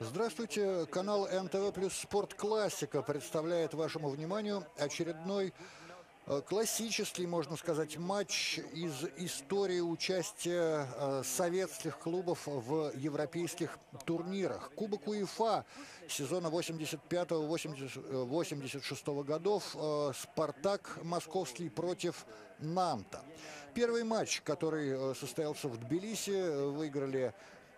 Здравствуйте, канал НТВ плюс Спорт Классика представляет вашему вниманию очередной э, классический, можно сказать, матч из истории участия э, советских клубов в европейских турнирах. Кубок УЕФА сезона 85-86 годов э, «Спартак» московский против Нанта. Первый матч, который состоялся в Тбилиси, выиграли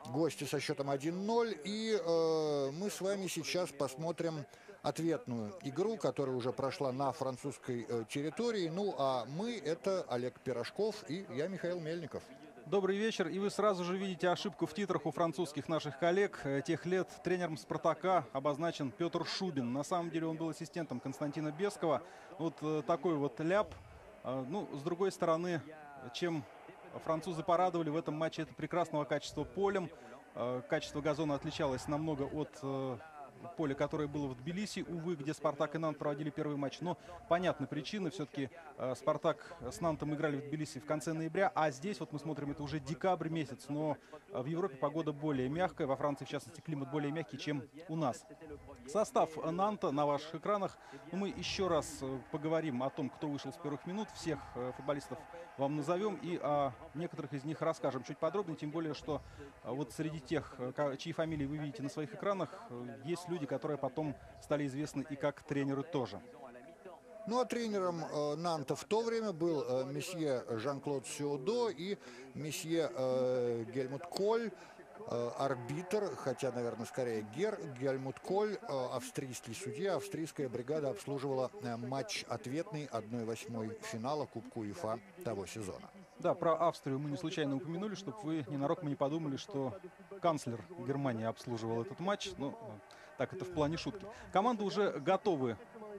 гости со счетом 1-0. И э, мы с вами сейчас посмотрим ответную игру, которая уже прошла на французской э, территории. Ну, а мы – это Олег Пирожков и я, Михаил Мельников. Добрый вечер. И вы сразу же видите ошибку в титрах у французских наших коллег. Э, тех лет тренером «Спартака» обозначен Петр Шубин. На самом деле он был ассистентом Константина Бескова. Вот э, такой вот ляп. Э, ну, с другой стороны, чем Французы порадовали в этом матче это прекрасного качества полем. Э, качество газона отличалось намного от э, поле, которое было в Тбилиси, увы, где «Спартак» и «Нант» проводили первый матч. Но понятны причины. Все-таки э, «Спартак» с «Нантом» играли в Тбилиси в конце ноября, а здесь, вот мы смотрим, это уже декабрь месяц. Но э, в Европе погода более мягкая, во Франции, в частности, климат более мягкий, чем у нас. Состав «Нанта» на ваших экранах. Ну, мы еще раз э, поговорим о том, кто вышел с первых минут. Всех футболистов вам назовем и о некоторых из них расскажем чуть подробнее. Тем более, что вот среди тех, чьи фамилии вы видите на своих экранах, есть люди, которые потом стали известны и как тренеры тоже. Ну а тренером э, Нанта в то время был э, месье Жан-Клод Сиодо и месье э, Гельмут Коль, э, арбитр, хотя, наверное, скорее Гер, Гельмут Коль, э, австрийский судья. Австрийская бригада обслуживала э, матч ответный 1-8 финала Кубка УЕФА того сезона. Да, про Австрию мы не случайно упомянули, чтобы вы ненароком не подумали, что канцлер Германии обслуживал этот матч. Ну, так, это в плане шутки. Команды уже готовы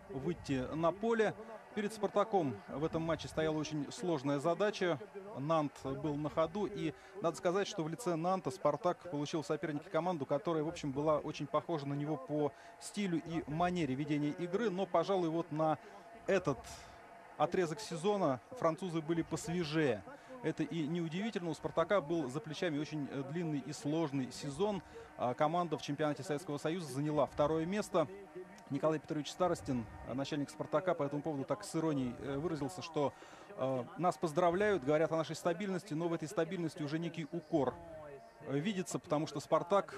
выйти на поле. Перед «Спартаком» в этом матче стояла очень сложная задача. Нант был на ходу. И надо сказать, что в лице Нанта «Спартак» получил соперника команду, которая, в общем, была очень похожа на него по стилю и манере ведения игры. Но, пожалуй, вот на этот отрезок сезона французы были посвежее. Это и неудивительно. У «Спартака» был за плечами очень э, длинный и сложный сезон. А команда в чемпионате Советского Союза заняла второе место. Николай Петрович Старостин, э, начальник «Спартака», по этому поводу так с иронией э, выразился, что нас поздравляют, говорят о нашей стабильности, но в этой стабильности уже некий укор видится, потому что «Спартак»,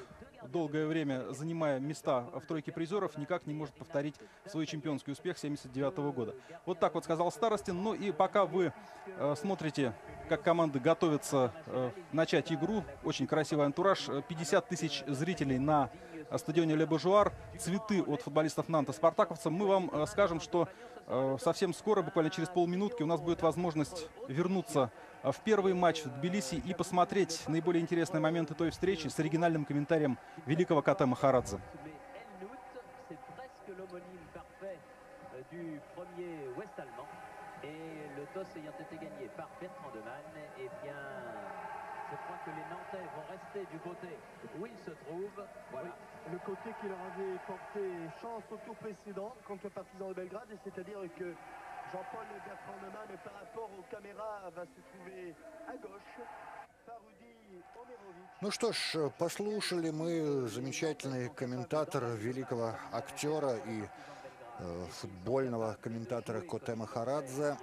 долгое время занимая места в тройке призеров, никак не может повторить свой чемпионский успех 79 года. Вот так вот сказал Старостин. Ну и пока вы э, смотрите, как команды готовятся э, начать игру, очень красивый антураж, 50 тысяч зрителей на стадионе Ле Божуар, цветы от футболистов Нанта спартаковцам, мы вам э, скажем, что э, совсем скоро, буквально через полминутки, у нас будет возможность вернуться э, в первый матч в Тбилиси и посмотреть наиболее интересные моменты той встречи с оригинальным комментарием великого Ката Махарадзе. Eh. Le côté qui leur avait porté chance au tour précédent contre le partisan de Belgrade, c'est-à-dire que Jean-Paul Bertrand Neumann, par rapport aux caméras, va se trouver à gauche. Ну что ж, послушали мы замечательный комментатор великого актера и э, футбольного комментатора Коте Махарадзе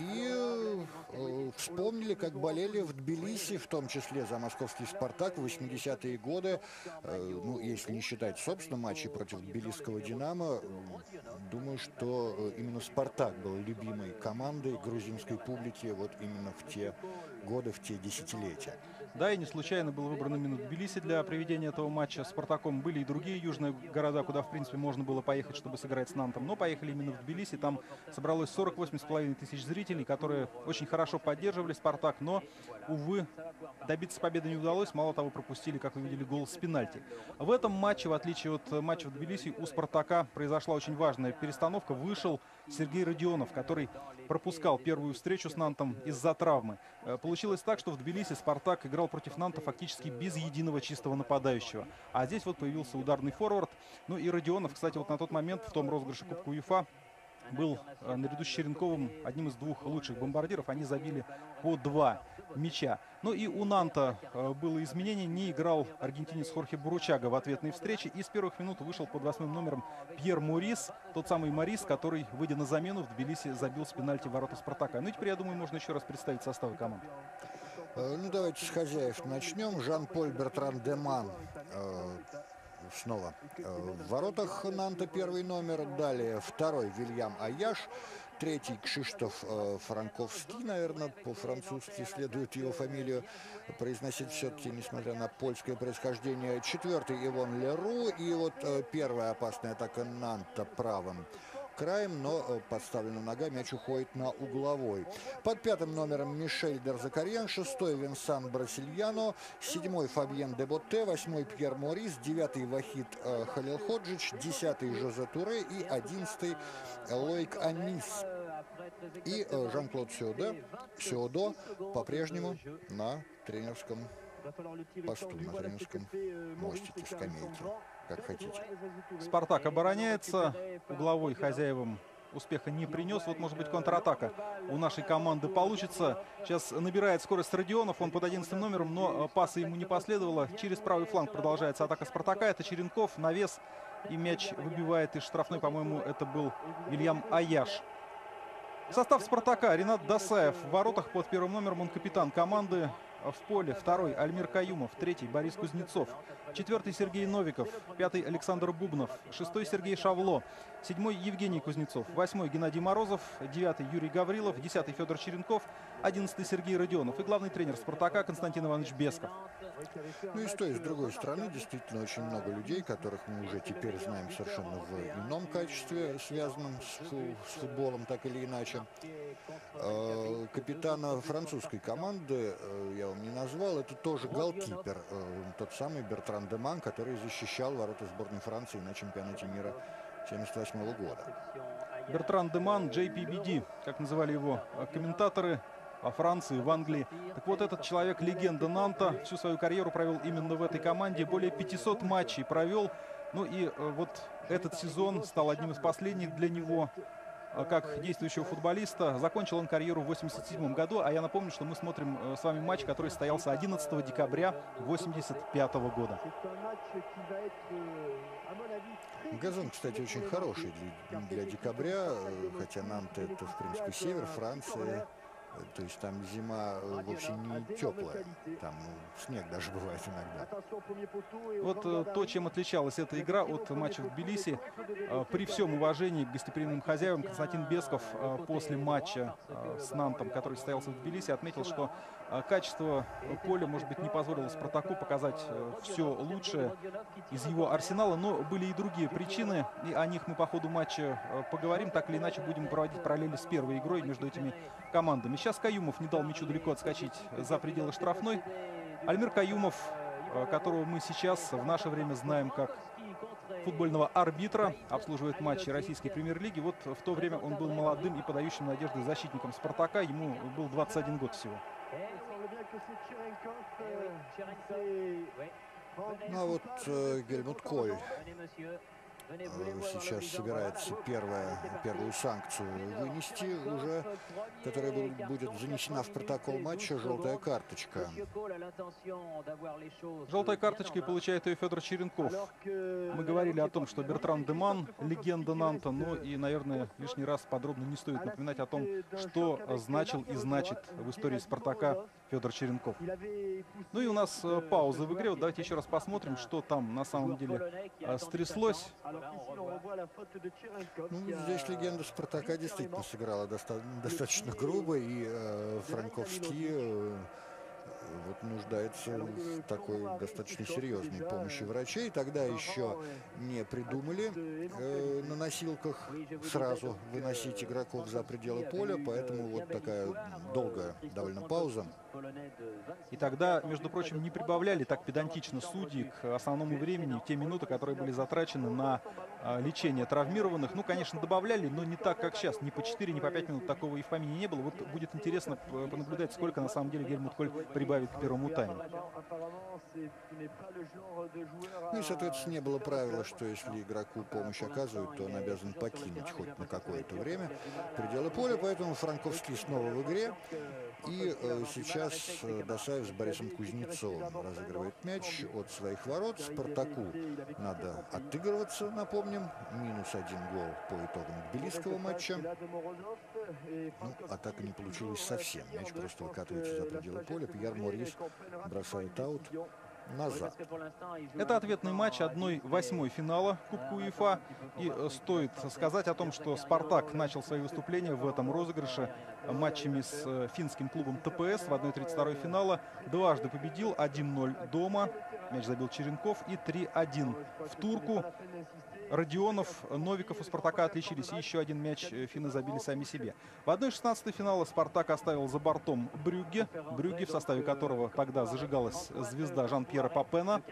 и вспомнили, как болели в Тбилиси, в том числе за московский «Спартак» в 80-е годы. Э, ну, если не считать, собственно, матчи против тбилисского «Динамо», думаю, что э, именно «Спартак» был любимой командой грузинской публики вот именно в те годы, в те десятилетия. Да, и не случайно был выбран именно Тбилиси для проведения этого матча. «Спартаком» были и другие южные города, куда, в принципе, можно было поехать, чтобы сыграть с «Нантом». Но поехали именно в Тбилиси. Там собралось 48,5 тысяч зрителей, которые очень хорошо поддерживали «Спартак», но, увы, добиться победы не удалось. Мало того, пропустили, как вы видели, гол с пенальти. В этом матче, в отличие от матча в Тбилиси, у «Спартака» произошла очень важная перестановка. Вышел Сергей Родионов, который пропускал первую встречу с Нантом из-за травмы. Э, получилось так, что в Тбилиси «Спартак» играл против Нанта фактически без единого чистого нападающего. А здесь вот появился ударный форвард. Ну и Родионов, кстати, вот на тот момент в том розыгрыше Кубка УЕФА был э, наряду с Черенковым одним из двух лучших бомбардиров. Они забили по два мяча. Ну и у Нанта э, было изменение. Не играл аргентинец Хорхе Буручага в ответной встрече. И с первых минут вышел под восьмым номером Пьер Морис. Тот самый Морис, который, выйдя на замену, в Тбилиси забил с пенальти ворота Спартака. Ну и теперь, я думаю, можно еще раз представить составы команд. Э, ну, давайте с хозяев начнем. Жан-Поль Бертран Деман снова в воротах Нанта первый номер. Далее второй Вильям Аяш. Третий Кшиштоф э, Франковский, наверное, по-французски следует его фамилию произносить все-таки, несмотря на польское происхождение. Четвертый Ивон Леру. И вот э, первая опасная атака Нанта правым краем, но э, подставлена нога, мяч уходит на угловой. Под пятым номером Мишель Дерзакарьян, шестой Винсан Брасильяно, седьмой Фабьен Деботте, восьмой Пьер Морис, девятый Вахид э, Халил Ходжич, десятый Жозе Туре и одиннадцатый Лойк Анис. И э, Жан-Клод Сиодо, Сиодо по-прежнему на тренерском посту, на тренерском мостике, скамейке как хотите. Спартак обороняется. Угловой хозяевам успеха не принес. Вот, может быть, контратака у нашей команды получится. Сейчас набирает скорость Родионов. Он под 11 номером, но э, паса ему не последовало. Через правый фланг продолжается атака Спартака. Это Черенков, навес. И мяч выбивает из штрафной. По-моему, это был Вильям Аяш. Состав Спартака. Ренат Досаев в воротах под первым номером. Он капитан команды в поле. Второй Альмир Каюмов. Третий Борис Кузнецов. Четвертый Сергей Новиков. Пятый Александр Бубнов. Шестой Сергей Шавло. Седьмой Евгений Кузнецов. Восьмой Геннадий Морозов. Девятый Юрий Гаврилов. Десятый Федор Черенков. Одиннадцатый Сергей Родионов. И главный тренер «Спартака» Константин Иванович Бесков. Ну и с той, и с другой стороны, действительно очень много людей, которых мы уже теперь знаем совершенно в ином качестве, связанном с, фу с футболом, так или иначе. Э, капитана французской команды, э, я вам не назвал, это тоже голкипер, э, тот самый Бертран Деман, который защищал ворота сборной Франции на чемпионате мира 1978 года. Бертран Деман, JPBD, как называли его комментаторы, во Франции, в Англии. Так вот, этот человек, легенда Нанта, всю свою карьеру провел именно в этой команде. Более 500 матчей провел. Ну и э, вот этот сезон стал одним из последних для него э, как действующего футболиста. Закончил он карьеру в 87 году, а я напомню, что мы смотрим э, с вами матч, который состоялся 11 декабря 85 года. Газон, кстати, очень хороший для, для декабря, хотя Нант это, в принципе, север Франции. То есть там зима э, вообще не теплая. Там ну, снег даже бывает иногда. Вот э, то, чем отличалась эта игра от матча в Тбилиси. Э, при всем уважении к гостеприимным хозяевам, Константин Бесков после матча с Нантом, который состоялся в Тбилиси, отметил, что качество поля, может быть, не позволило Спартаку показать все лучшее из его арсенала, но были и другие причины, и о них мы по ходу матча поговорим. Так или иначе будем проводить параллели с первой игрой между этими командами. Сейчас Каюмов не дал мячу далеко отскочить за пределы штрафной. Альмир Каюмов, э, которого мы сейчас в наше время знаем как футбольного арбитра, обслуживает матчи российской премьер-лиги. Вот в то время он был молодым и подающим надежды защитником «Спартака». Ему был 21 год всего. Ну а вот э, Гельмут Коль сейчас собирается первая, первую санкцию вынести уже, которая будет занесена в протокол матча, желтая карточка. Желтая карточка и получает ее Федор Черенков. Мы говорили о том, что Бертран Деман, легенда Нанта, но и, наверное, лишний раз подробно не стоит напоминать о том, что значил и значит в истории Спартака Федор Черенков. Ну и у нас э, пауза в игре. Вот давайте еще раз посмотрим, что там на самом деле э, стряслось. Ну, здесь легенда Спартака действительно сыграла доста достаточно грубо, и э, Франковский э, вот нуждается в такой достаточно серьезной помощи врачей. Тогда еще не придумали э, на носилках сразу выносить игроков за пределы поля, поэтому вот такая долгая довольно пауза. И тогда, между прочим, не прибавляли так педантично судьи к основному времени те минуты, которые были затрачены на а, лечение травмированных. Ну, конечно, добавляли, но не так, как сейчас. Ни по 4, ни по 5 минут такого и в помине не было. Вот будет интересно понаблюдать, сколько на самом деле Гельмут Коль прибавит к первому тайму. Ну и, соответственно, не было правила, что если игроку помощь оказывают, то он обязан покинуть хоть на какое-то время пределы поля. Поэтому Франковский снова в игре. И э, сейчас э, Досаев с Борисом Кузнецовым разыгрывает мяч от своих ворот. Спартаку надо отыгрываться, напомним. Минус один гол по итогам тбилисского матча. Ну, атака не получилась совсем. Мяч просто выкатывается за пределы поля. Пьер Морис бросает аут назад. Это ответный матч 1-8 финала Кубка УЕФА. И э, стоит сказать о том, что «Спартак» начал свои выступления в этом розыгрыше матчами с э, финским клубом ТПС в 1-32 финала. Дважды победил 1-0 дома. Мяч забил Черенков и 3-1 в Турку. Родионов, Новиков у «Спартака» отличились. И еще один мяч э, финны забили сами себе. В 1-16 финала «Спартак» оставил за бортом Брюгге. Брюгге, в составе которого тогда зажигалась звезда Жан-Пьера Папена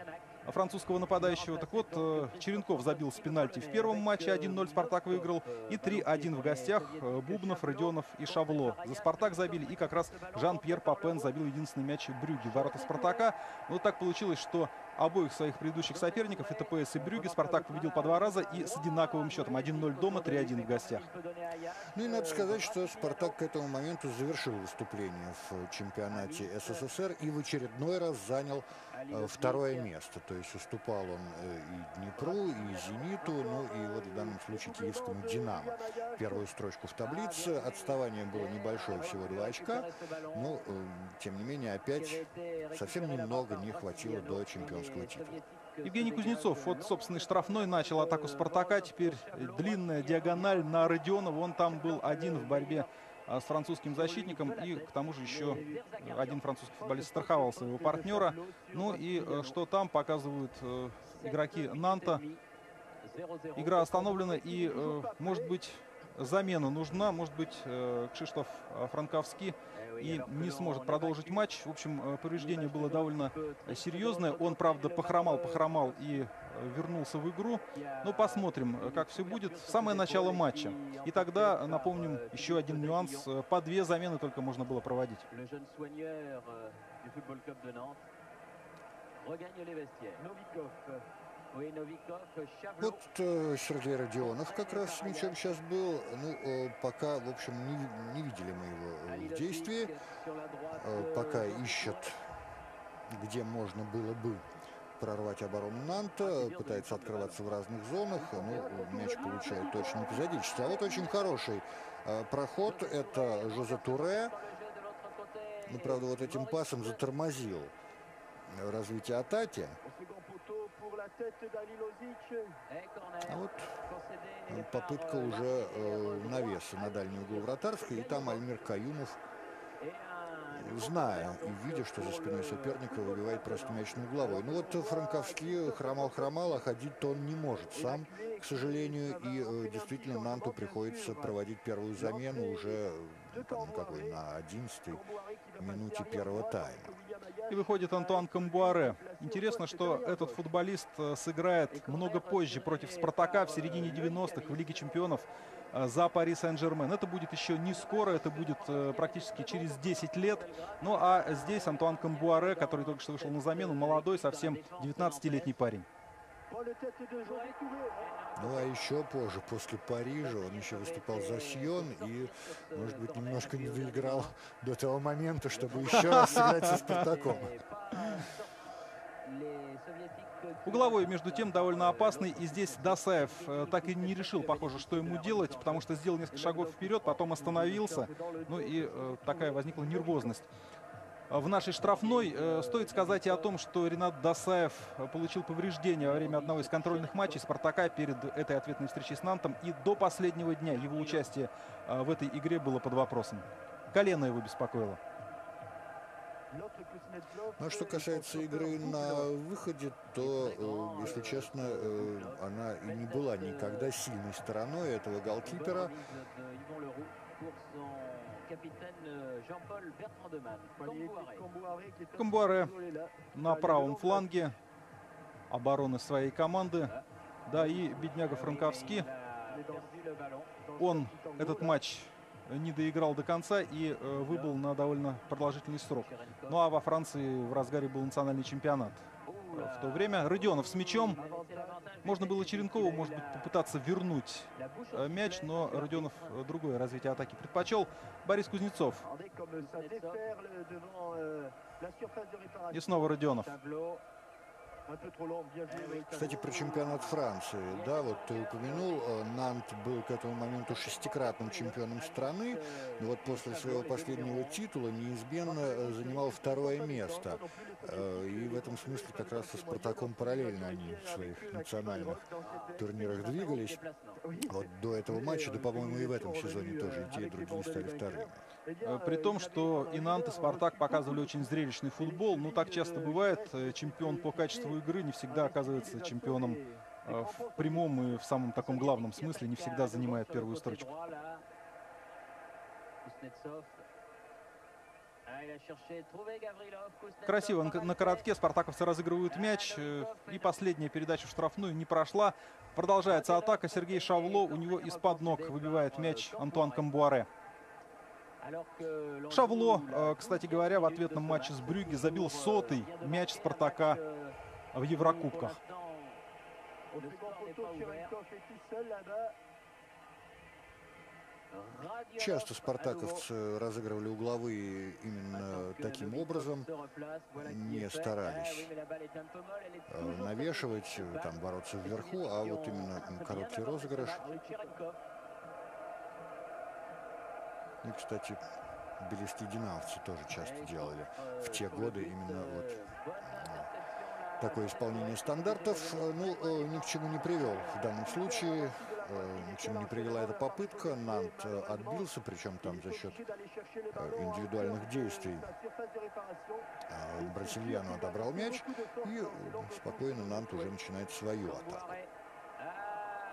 французского нападающего. Так вот, э, Черенков забил с пенальти в первом матче, 1-0 «Спартак» выиграл. И 3-1 в гостях э, Бубнов, Родионов и Шавло. За «Спартак» забили. И как раз Жан-Пьер Папен забил единственный мяч в Брюге. Ворота «Спартака». Вот так получилось, что обоих своих предыдущих соперников, это ПС и Брюге, Спартак победил по два раза и с одинаковым счетом. 1-0 дома, 3-1 в гостях. Ну и надо сказать, что Спартак к этому моменту завершил выступление в чемпионате СССР и в очередной раз занял второе место. То есть уступал он э, и Днепру, и Зениту, ну и вот в данном случае киевскому Динамо. Первую строчку в таблице. Отставание было небольшое, всего два очка. Но, э, тем не менее, опять совсем немного не хватило до чемпионства московского Евгений Кузнецов от собственной штрафной начал атаку «Спартака». Теперь длинная диагональ на Родионова. Он там был один в борьбе с французским защитником. И к тому же еще один французский футболист страховал своего партнера. Ну и э, что там показывают э, игроки Нанта. Игра остановлена и, э, может быть, замена нужна. Может быть, Кшиштоф Франковский и не сможет продолжить матч. В общем, э, повреждение было довольно серьезное. Он, правда, похромал, похромал и э, вернулся в игру. Но посмотрим, как все будет. В самое начало матча. И тогда, напомним, еще один нюанс. По две замены только можно было проводить. Вот э, Сергей Родионов как раз с мячом сейчас был. Ну, э, пока, в общем, не, не видели мы его в действии. Э, пока ищет, где можно было бы прорвать оборону Нанта, пытается открываться в разных зонах, ну, мяч получает точно эпизодически. А вот очень хороший э, проход, это Жозе Туре, ну, правда, вот этим пасом затормозил развитие атаки. А вот попытка уже э, навеса на дальний угол вратарской. И там Альмир Каюмов, зная и видя, что за спиной соперника выбивает просто мяч на угловой. Ну вот Франковский хромал-хромал, а ходить-то он не может сам, к сожалению. И э, действительно Нанту приходится проводить первую замену уже там, какой, на 11 минуте первого тайма. И выходит Антуан Камбуаре. Интересно, что этот футболист э, сыграет много позже против «Спартака» в середине 90-х в Лиге чемпионов э, за Пари Сен-Жермен. Это будет еще не скоро, это будет э, практически через 10 лет. Ну а здесь Антуан Камбуаре, который только что вышел на замену, молодой, совсем 19-летний парень. Ну а еще позже, после Парижа, он еще выступал за Сьон и, может быть, немножко не доиграл до того момента, чтобы еще раз сыграть со Спартаком. Угловой, между тем, довольно опасный. И здесь Досаев э, так и не решил, похоже, что ему делать, потому что сделал несколько шагов вперед, потом остановился. Ну и э, такая возникла нервозность в нашей штрафной. Э, стоит сказать и о том, что Ренат Досаев получил повреждения во время одного из контрольных матчей «Спартака» перед этой ответной встречей с Нантом. И до последнего дня его участие э, в этой игре было под вопросом. Колено его беспокоило. Ну, а что касается игры на выходе, то, э, если честно, она и не была никогда сильной стороной этого голкипера. Камбуаре на правом фланге обороны своей команды. Да, и бедняга Франковский, он этот матч не доиграл до конца и э, выбыл на довольно продолжительный срок. Ну а во Франции в разгаре был национальный чемпионат. В то время Родионов с мячом. Можно было Черенкову, может быть, попытаться вернуть э, мяч, но Родионов другое развитие атаки предпочел. Борис Кузнецов. И снова Родионов. Кстати, про чемпионат Франции. Да, вот ты упомянул, э, Нант был к этому моменту шестикратным чемпионом страны, но вот после своего последнего титула неизменно э, занимал второе место. Э, и в этом смысле как раз со Спартаком параллельно они в своих национальных турнирах двигались. Вот до этого матча, да, по-моему, и в этом сезоне тоже и те, и другие стали вторыми. При том, что и Нант, и Спартак показывали очень зрелищный футбол. Ну, так часто бывает. Чемпион по качеству игры не всегда оказывается чемпионом э, в прямом и в самом таком главном смысле, не всегда занимает первую строчку. Красиво на коротке спартаковцы разыгрывают мяч. Э, и последняя передача в штрафную не прошла. Продолжается атака. Сергей Шавло. У него из-под ног выбивает мяч Антуан Камбуаре. Шавло, э, кстати говоря, в ответном матче с Брюги забил сотый мяч Спартака в Еврокубках. Часто спартаковцы разыгрывали угловые именно таким образом, не старались. э, навешивать, там бороться вверху, а вот именно короткий розыгрыш. И, кстати, белистские динамовцы тоже часто делали в те годы именно вот такое исполнение стандартов, э, ну, э, ни к чему не привел в данном случае. Э, ни к чему не привела эта попытка. Нант отбился, причем там за счет индивидуальных действий. Бразильяну отобрал мяч, и спокойно Нант уже начинает свою атаку.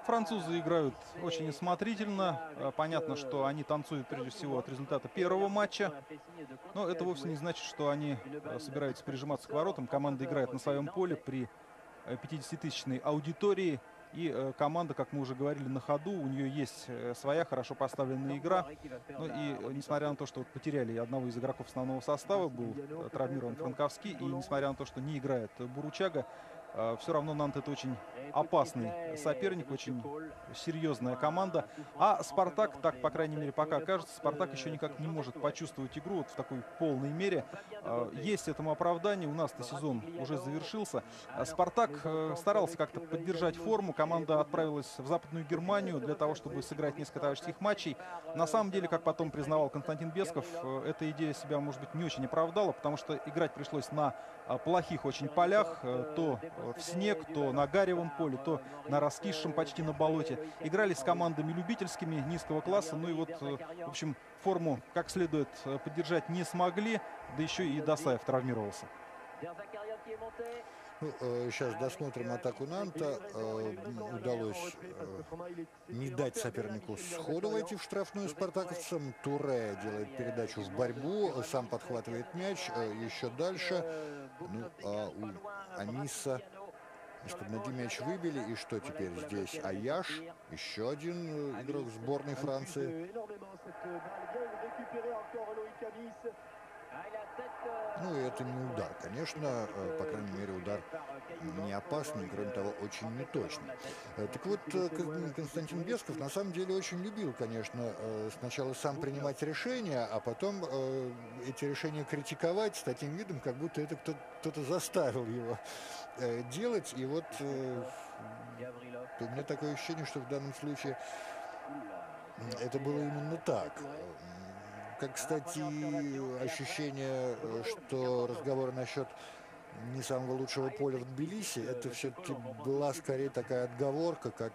Французы играют очень осмотрительно. Э, понятно, что они танцуют прежде всего от результата первого матча. Но это вовсе не значит, что они э, собираются прижиматься к воротам. Команда играет на своем поле при 50-тысячной э, аудитории. И команда, как мы уже говорили, на ходу. У нее есть своя хорошо поставленная игра. Ну и несмотря на то, что потеряли одного из игроков основного состава, был травмирован Франковский. И несмотря на то, что не играет Буручага, все равно Нант это очень опасный соперник, очень серьезная команда. А Спартак, так, по крайней мере, пока кажется, Спартак еще никак не может почувствовать игру вот в такой полной мере. Э, есть этому оправдание. У нас-то сезон уже завершился. Спартак э, старался как-то поддержать форму. Команда отправилась в Западную Германию для того, чтобы сыграть несколько товарищеских матчей. На самом деле, как потом признавал Константин Бесков, эта идея себя, может быть, не очень оправдала, потому что играть пришлось на плохих очень полях. То в снег, то на гаревом поле, то на раскисшем почти на болоте. Играли с командами любительскими, низкого класса. Ну и вот, э, в общем, форму как следует э, поддержать не смогли. Да еще и Досаев травмировался. Ну, сейчас э, досмотрим атаку Нанта. Удалось не дать сопернику сходу войти в штрафную спартаковцам. Туре делает передачу в борьбу, сам подхватывает мяч. Еще дальше. Ну, а у Аниса из-под ноги мяч выбили. И что теперь здесь? Аяш, еще один э, игрок сборной Франции. Ну, это не удар. Конечно, э, по крайней мере, удар не опасный, кроме того, очень неточный. Э, так вот, Константин Бесков на самом деле очень любил, конечно, сначала сам принимать решения, а потом эти решения критиковать с таким видом, как будто это кто-то заставил его э, делать. И вот э, у меня такое ощущение, что в данном случае это было именно так. Как, кстати, ощущение, что разговор насчет не самого лучшего поля в Тбилиси, это все-таки была скорее такая отговорка, как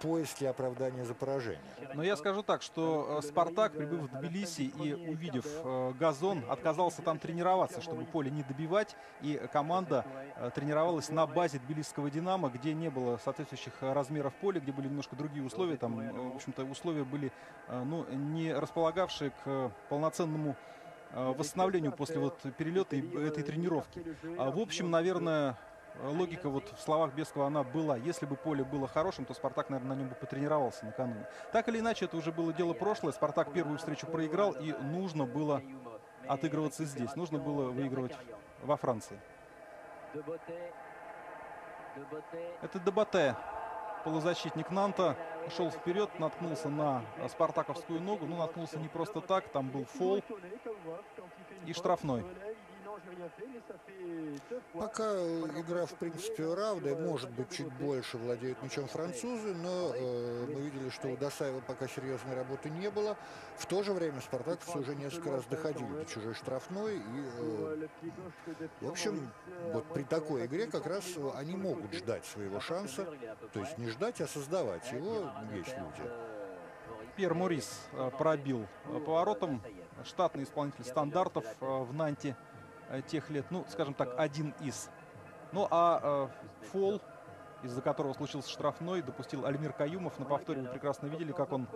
поиски оправдания за поражение. Но я скажу так, что э, «Спартак», прибыв в Тбилиси и увидев э, газон, отказался там тренироваться, чтобы поле не добивать. И команда э, тренировалась на базе тбилисского «Динамо», где не было соответствующих размеров поля, где были немножко другие условия. Там, в общем-то, условия были ну, не располагавшие к полноценному восстановлению после вот перелета и этой тренировки. А, в общем, наверное, логика вот в словах Бескова, она была. Если бы поле было хорошим, то Спартак, наверное, на нем бы потренировался накануне. Так или иначе, это уже было дело прошлое. Спартак первую встречу проиграл, и нужно было отыгрываться здесь. Нужно было выигрывать во Франции. Это Дебате, полузащитник Нанта, шел вперед, наткнулся на спартаковскую ногу. Ну, наткнулся не просто так, там был фол и штрафной. Пока игра, в принципе, равная, может быть, чуть больше владеют мячом французы, но э, мы видели, что у Досаева пока серьезной работы не было. В то же время спартаковцы уже несколько раз доходили до чужой штрафной. И, э, в общем, вот при такой игре как раз они могут ждать своего шанса. То есть не ждать, а создавать его есть люди. Пьер Морис э, пробил э, поворотом. Штатный исполнитель стандартов э, в Нанте Э, тех лет, ну, скажем так, один из. Ну, а э, фол, из-за которого случился штрафной, допустил Альмир Каюмов. На повторе вы прекрасно видели, как он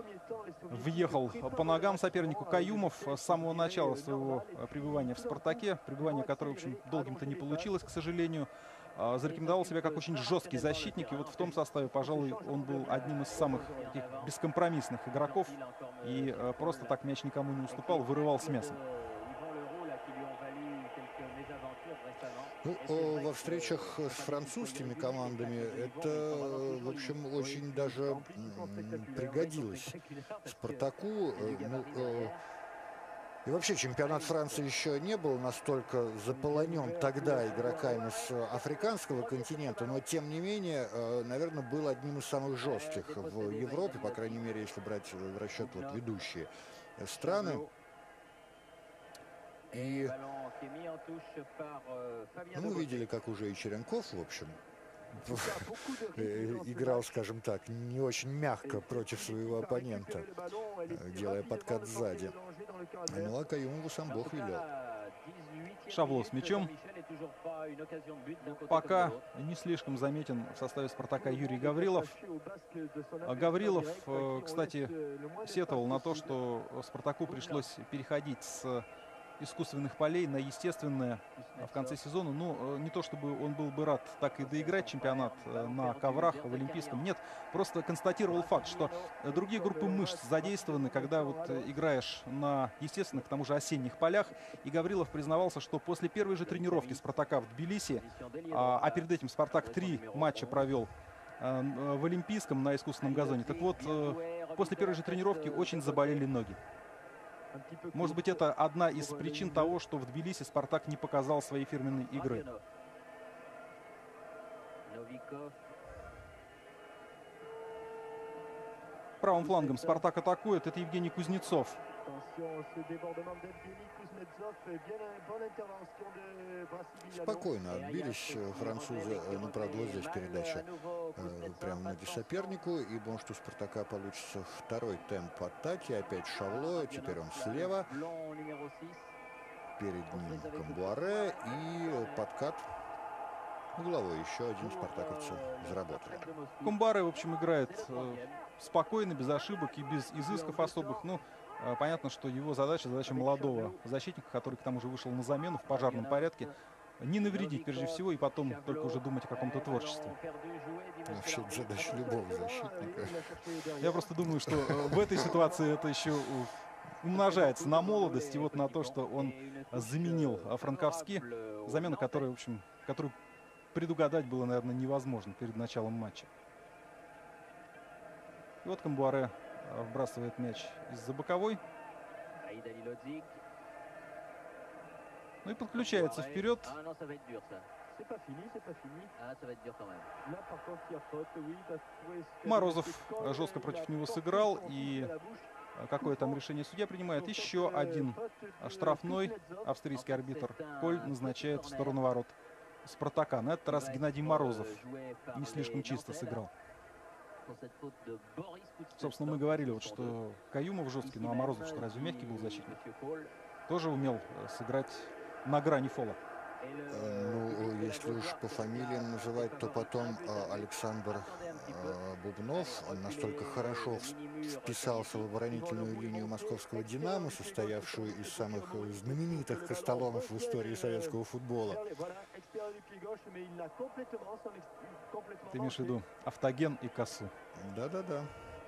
въехал по ногам сопернику. Каюмов с самого начала своего э, пребывания в «Спартаке», пребывание которое, в общем, долгим-то не получилось, к сожалению, э, зарекомендовал себя как очень жесткий защитник. И вот в том составе, пожалуй, он был одним из самых бескомпромиссных игроков. И просто так мяч никому не уступал, вырывал с мясом. Ну, во встречах с французскими командами это, в общем, очень даже пригодилось Спартаку. Э, ну, э, и вообще чемпионат Франции еще не был настолько заполонен тогда игроками с африканского континента, но тем не менее, э, наверное, был одним из самых жестких в Европе, по крайней мере, если брать в расчет вот ведущие страны. И ну, мы видели, как уже и Черенков, в общем, э, играл, скажем так, не очень мягко против своего оппонента, э, делая подкат сзади. Ну, а Каюмову сам Бог велел. Шавло с мячом. Пока не слишком заметен в составе «Спартака» Юрий Гаврилов. А Гаврилов, э, кстати, сетовал на то, что «Спартаку» пришлось переходить с искусственных полей на естественное в конце сезона. Ну, э, не то чтобы он был бы рад так и доиграть чемпионат э, на коврах в Олимпийском. Нет, просто констатировал факт, что другие группы мышц задействованы, когда вот играешь на естественных, к тому же осенних полях. И Гаврилов признавался, что после первой же тренировки «Спартака» в Тбилиси, а, а перед этим «Спартак» три матча провел э, в Олимпийском на искусственном газоне. Так вот, после первой же тренировки очень заболели ноги. Может быть, это одна из причин того, что в Тбилиси Спартак не показал своей фирменной игры. Правым флангом Спартак атакует. Это Евгений Кузнецов. Спокойно отбились французы. Ну, правда, вот здесь передача э, прямо ноги сопернику. И может у Спартака получится второй темп атаки. Опять Шавло. Теперь он слева. Перед ним Камбуаре. И подкат угловой. Еще один спартаковцы заработали. Кумбары, в общем, играет э, спокойно, без ошибок и без изысков особых. Ну, Э, понятно, что его задача, задача молодого защитника, который к тому же вышел на замену в пожарном порядке, не навредить прежде всего и потом только уже думать о каком-то творчестве. Вообще задача любого защитника. Я просто думаю, что э, в этой ситуации это еще умножается на молодость и вот на то, что он заменил Франковски, замена которой, в общем, которую предугадать было, наверное, невозможно перед началом матча. И вот Камбуаре вбрасывает мяч из-за боковой. Ну и подключается вперед. Морозов жестко против него сыграл. И какое там решение судья принимает. Еще один штрафной австрийский арбитр Коль назначает в сторону ворот Спартака. На этот раз Геннадий Морозов не слишком чисто сыграл. Собственно, мы говорили, вот, что Каюмов жесткий, ну а Морозов, что разве мягкий был защитник? Тоже умел э, сыграть на грани фола. Э, ну, если уж по фамилиям называть, то потом э, Александр э, Бубнов, он настолько хорошо вписался в оборонительную линию московского «Динамо», состоявшую из самых знаменитых костоломов в истории советского футбола. Ты имеешь в виду автоген и косу? Да-да-да.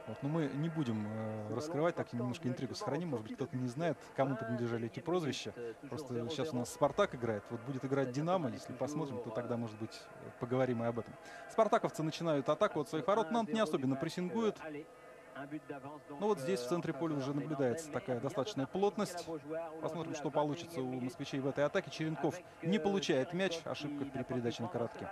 Вот, но мы не будем э, раскрывать, так немножко интригу сохраним. Может быть, кто-то не знает, кому принадлежали эти прозвища. Просто сейчас у нас Спартак играет. Вот будет играть Динамо. Если посмотрим, то тогда, может быть, поговорим и об этом. Спартаковцы начинают атаку от своих ворот. Нант не особенно прессингует. Ну вот здесь в центре поля уже наблюдается такая достаточная плотность. Посмотрим, что получится у москвичей в этой атаке. Черенков не получает мяч. Ошибка при передаче на коротке.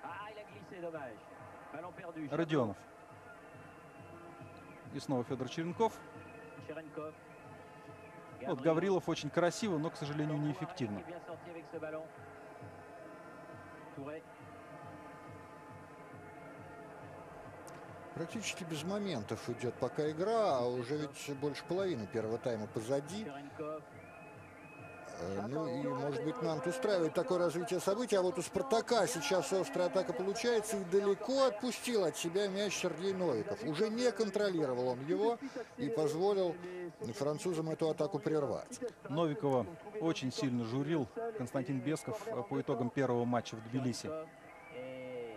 Ah. Родионов. И снова Федор. Черенков. Вот Гаврилов очень красиво, но, к сожалению, неэффективно. Практически без моментов идет пока игра, а уже ведь больше половины первого тайма позади. Э, ну и, может быть, нам устраивает такое развитие событий. А вот у «Спартака» сейчас острая атака получается и далеко отпустил от себя мяч Сергей Новиков. Уже не контролировал он его и позволил французам эту атаку прервать. Новикова очень сильно журил Константин Бесков по итогам первого матча в Тбилиси.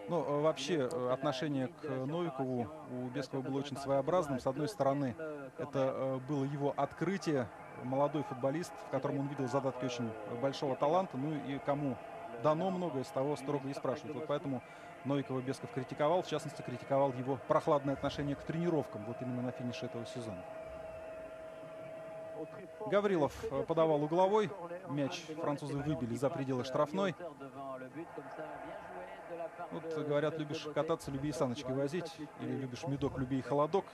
Ну, э, вообще, э, отношение к Новикову у Бескова было очень своеобразным. С одной стороны, это было его открытие молодой футболист, в котором он видел задатки очень большого таланта. Ну и кому дано многое, с того строго и спрашивают. Вот поэтому Новикова Бесков критиковал, в частности, критиковал его прохладное отношение к тренировкам, вот именно на финише этого сезона. Гаврилов э, подавал угловой. Мяч французы выбили за пределы штрафной. Вот говорят, любишь кататься, люби и саночки возить. Или любишь медок, люби и холодок.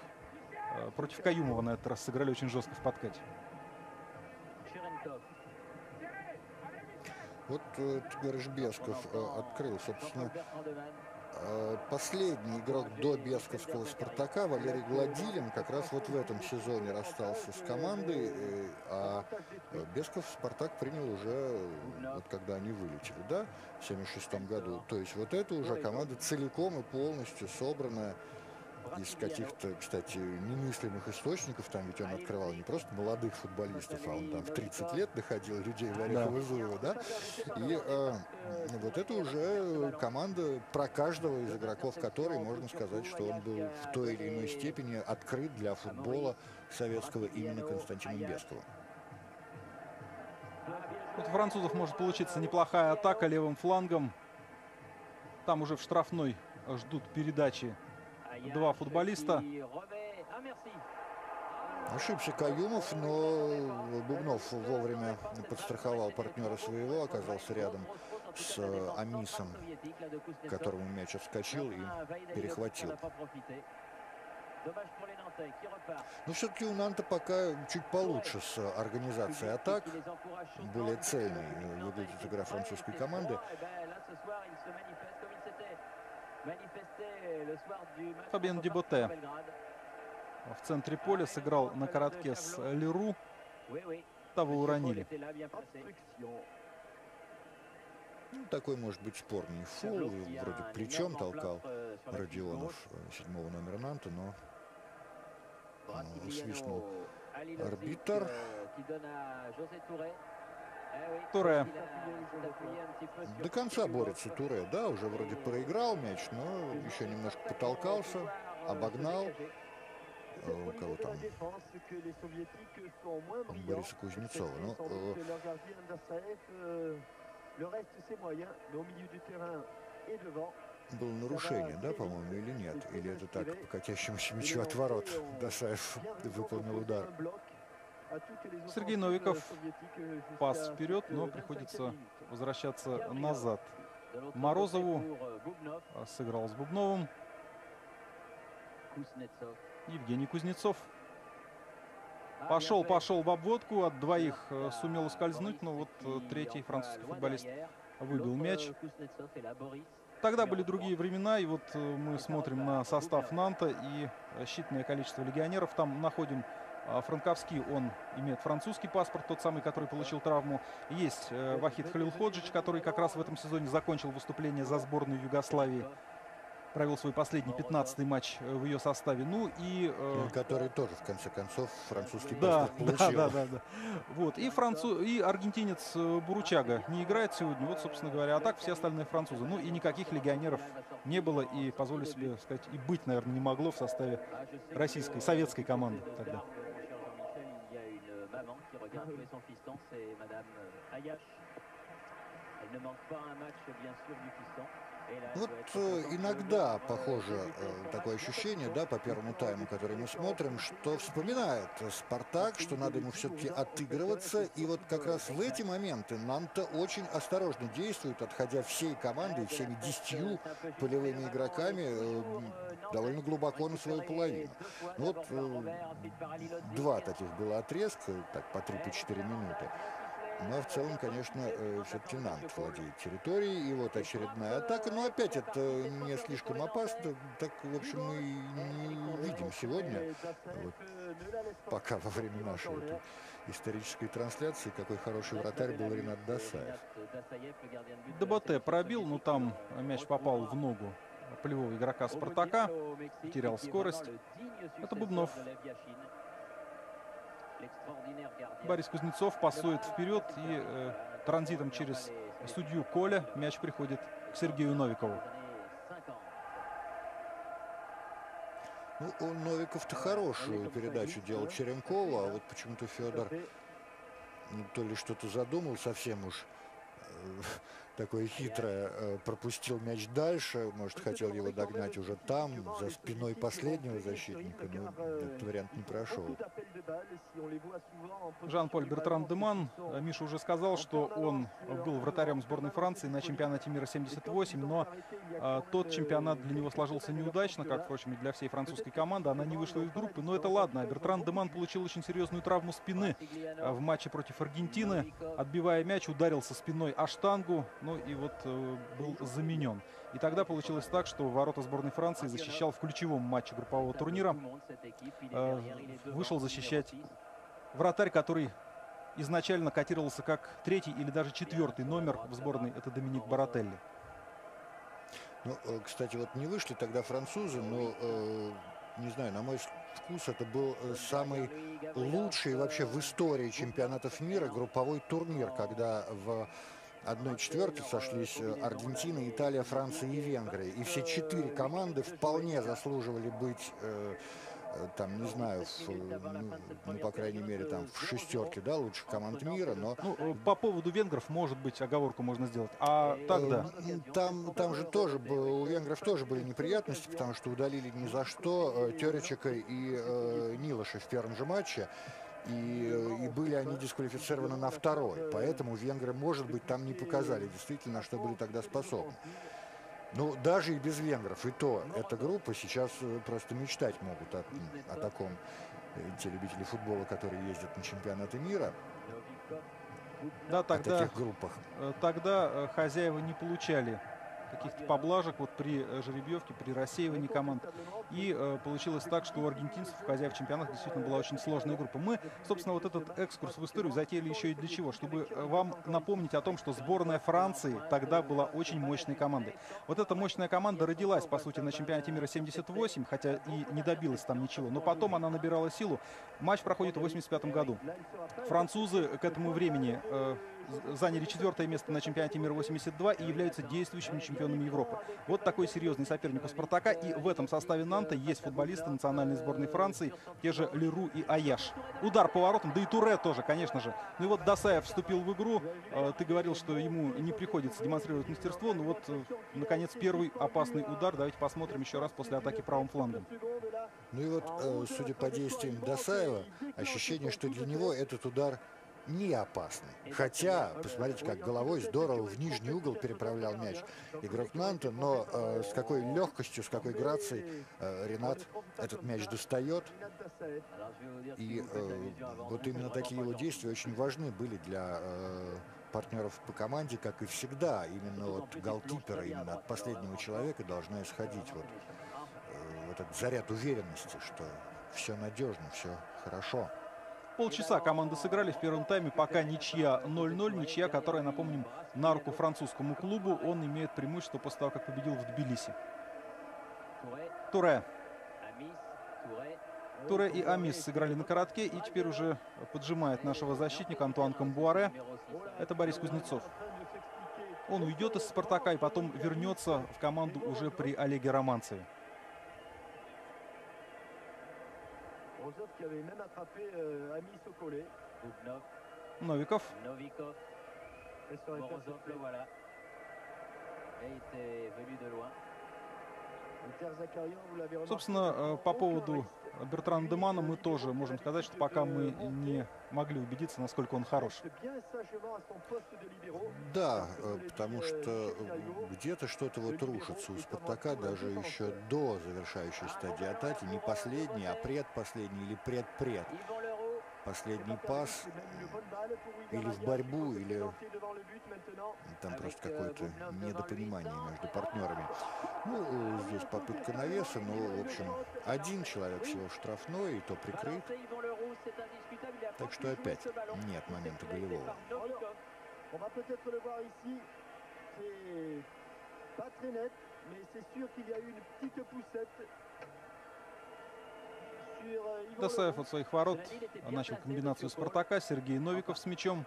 Э, против Каюмова на этот раз сыграли очень жестко в подкате. Вот э, ты говоришь, Бесков э, открыл, собственно, последний игрок до Бесковского «Спартака» Валерий Гладилин как раз вот в этом сезоне расстался с командой, а Бесков «Спартак» принял уже, вот когда они вылетели, да, в 76 году. То есть вот это уже команда целиком и полностью собранная из каких-то, кстати, немыслимых источников. Там ведь он открывал не просто молодых футболистов, а он там в 30 лет доходил людей в Орехово-Зуево, да? И э, вот это уже команда про каждого из игроков которой можно сказать, что он был в той или иной степени открыт для футбола советского именно Константином Бесковым. Вот у французов может получиться неплохая атака левым флангом. Там уже в штрафной ждут передачи два футболиста. Ошибся Каюмов, но Бубнов вовремя подстраховал партнера своего, оказался рядом с Амисом, которому мяч отскочил и перехватил. Но все-таки у Нанта пока чуть получше с организацией атак, более цельной выглядит игра французской команды. Фабиан Деботе в центре поля сыграл на коротке с Леру. Того уронили. Ну, такой может быть спорный фул. Вроде плечом толкал Родионов седьмого номера Нанта, но ну, свистнул арбитр. Туре. До конца борется Туре. Да, уже вроде проиграл мяч, но еще немножко потолкался, обогнал. Э, кого там? Бориса Кузнецова. Ну, было нарушение, да, по-моему, или нет? Или это так, по катящемуся мячу от ворот Досаев выполнил удар? Сергей Новиков пас вперед, но приходится возвращаться назад. Морозову а, сыграл с Бубновым. Евгений Кузнецов. Пошел, пошел в обводку, от двоих э, сумел ускользнуть, но вот э, третий французский футболист выбил мяч. Тогда были другие времена, и вот э, мы смотрим на состав Нанта и считанное количество легионеров. Там находим Франковский, он имеет французский паспорт, тот самый, который получил травму. Есть Вахид Халилходжич, который как раз в этом сезоне закончил выступление за сборную Югославии провел свой последний 15-й матч э, в ее составе. Ну и... Э... Который тоже, в конце концов, французский да, получил. Да, да, да, да. Вот. И, француз... и аргентинец э, Буручага не играет сегодня. Вот, собственно говоря. А так все остальные французы. Ну и никаких легионеров не было. И, позволю себе сказать, и быть, наверное, не могло в составе российской, советской команды тогда. regarde ah jouer son fiston, c'est Madame euh, Ayash. Elle ne manque pas un match, bien sûr, du fiston. Вот э, иногда похоже э, такое ощущение, да, по первому тайму, который мы смотрим, что вспоминает Спартак, что надо ему все-таки отыгрываться. И вот как раз в эти моменты нам-то очень осторожно действует, отходя всей командой, всеми десятью полевыми игроками э, довольно глубоко на свою половину. Ну вот два таких было отрезка, так по 3-4 минуты. Но в целом, конечно, э, все-таки Нант владеет территорией. И вот очередная атака. Но опять это не слишком опасно. Так, в общем, мы не увидим сегодня. Вот, пока во время нашей этой исторической трансляции, какой хороший вратарь был Ренат Досаев. ДБТ пробил, но там мяч попал в ногу полевого игрока Спартака. Терял скорость. Это Бубнов. Борис Кузнецов пасует вперед и э, транзитом через судью Коля. Мяч приходит к Сергею Новикову. Ну, он, Новиков-то хорошую передачу делал Черенкову, а вот почему-то Федор ну, то ли что-то задумал совсем уж э, такое хитрое, э, пропустил мяч дальше, может, хотел его догнать уже там, за спиной последнего защитника, но этот вариант не прошел. Жан-Поль Бертран Деман, э, Миша уже сказал, что он был вратарем сборной Франции на чемпионате мира 78, но а, тот чемпионат для него сложился неудачно, как, впрочем, и для всей французской команды. Она не вышла из группы, но это ладно. Бертран Деман получил очень серьезную травму спины в матче против Аргентины. Отбивая мяч, ударился спиной о штангу, ну и вот э, был заменен. И тогда получилось так, что ворота сборной Франции защищал в ключевом матче группового турнира. Э, вышел защищать вратарь, который изначально котировался как третий или даже четвертый номер в сборной. Это Доминик Барателли. Ну, э, кстати, вот не вышли тогда французы, но, э, не знаю, на мой вкус, это был э, самый лучший вообще в истории чемпионатов мира групповой турнир, когда в одной четвертой сошлись э, Аргентина, Италия, Франция и Венгрия. И все четыре команды вполне заслуживали быть э, э там, не знаю, в, ну, ну, по крайней мере, там, в шестерке, да, лучших команд мира, но... Ну, по поводу венгров, может быть, оговорку можно сделать. А тогда? Там, там же тоже, у венгров тоже были неприятности, потому что удалили ни за что Теречика и э, Нилыша в первом же матче и, и были они дисквалифицированы на второй. Поэтому венгры, может быть, там не показали действительно, что были тогда способны. Ну, даже и без венгров, и то, эта группа сейчас э, просто мечтать могут о, о таком, э, те любители футбола, которые ездят на чемпионаты мира. Да, тогда, о таких группах. Э, тогда хозяева не получали каких-то поблажек вот при э, жеребьевке, при рассеивании команд. И э, получилось так, что у аргентинцев, хозяев чемпионата, действительно была очень сложная группа. Мы, собственно, вот этот экскурс в историю затеяли еще и для чего? Чтобы вам напомнить о том, что сборная Франции тогда была очень мощной командой. Вот эта мощная команда родилась, по сути, на чемпионате мира 78, хотя и не добилась там ничего. Но потом она набирала силу. Матч проходит в 85 году. Французы к этому времени э, заняли четвертое место на чемпионате мира 82 и являются действующими чемпионами Европы. Вот такой серьезный соперник у Спартака. И в этом составе Нанта есть футболисты национальной сборной Франции, те же Леру и Аяш. Удар по воротам, да и Туре тоже, конечно же. Ну и вот Досаев вступил в игру. Э, ты говорил, что ему не приходится демонстрировать мастерство. Ну вот, э, наконец, первый опасный удар. Давайте посмотрим еще раз после атаки правым флангом. Ну и вот, э, судя по действиям Досаева, ощущение, что для него этот удар не опасный. Хотя, посмотрите, как головой здорово в нижний угол переправлял мяч игрок Нанта, но э, с какой легкостью, с какой грацией э, Ренат этот мяч достает. И э, вот именно такие его действия очень важны были для э, партнеров по команде, как и всегда. Именно от голкипера, именно от последнего человека должна исходить вот, э, этот заряд уверенности, что все надежно, все хорошо. Полчаса команды сыграли в первом тайме, пока ничья 0-0. Ничья, которая, напомним, на руку французскому клубу. Он имеет преимущество после того, как победил в Тбилиси. Туре. Туре и Амис сыграли на коротке. И теперь уже поджимает нашего защитника Антуан Камбуаре. Это Борис Кузнецов. Он уйдет из «Спартака» и потом вернется в команду уже при Олеге Романцеве. Rozov qui avait même attrapé euh, Ami Sokolé. Novikov. Novikov. Borozov, le voilà. Et il était venu de loin. Собственно, э, по поводу Бертрана Демана мы тоже можем сказать, что пока мы не могли убедиться, насколько он хорош. Да, э, потому что где-то что-то вот рушится у Спартака даже еще до завершающей стадии атаки. Не последний, а предпоследний или предпред. Leroux, Последний пас, или в борьбу, или там просто э, какое-то недопонимание между партнерами. Ну, э, здесь попытка навеса, но, в общем, один человек всего штрафной, и то прикрыт. Так что опять нет момента голевого. pas très net, mais c'est sûr qu'il y a eu une petite poussette euh, Досаев от своих ворот начал комбинацию Спартака. Сергей Новиков с мячом.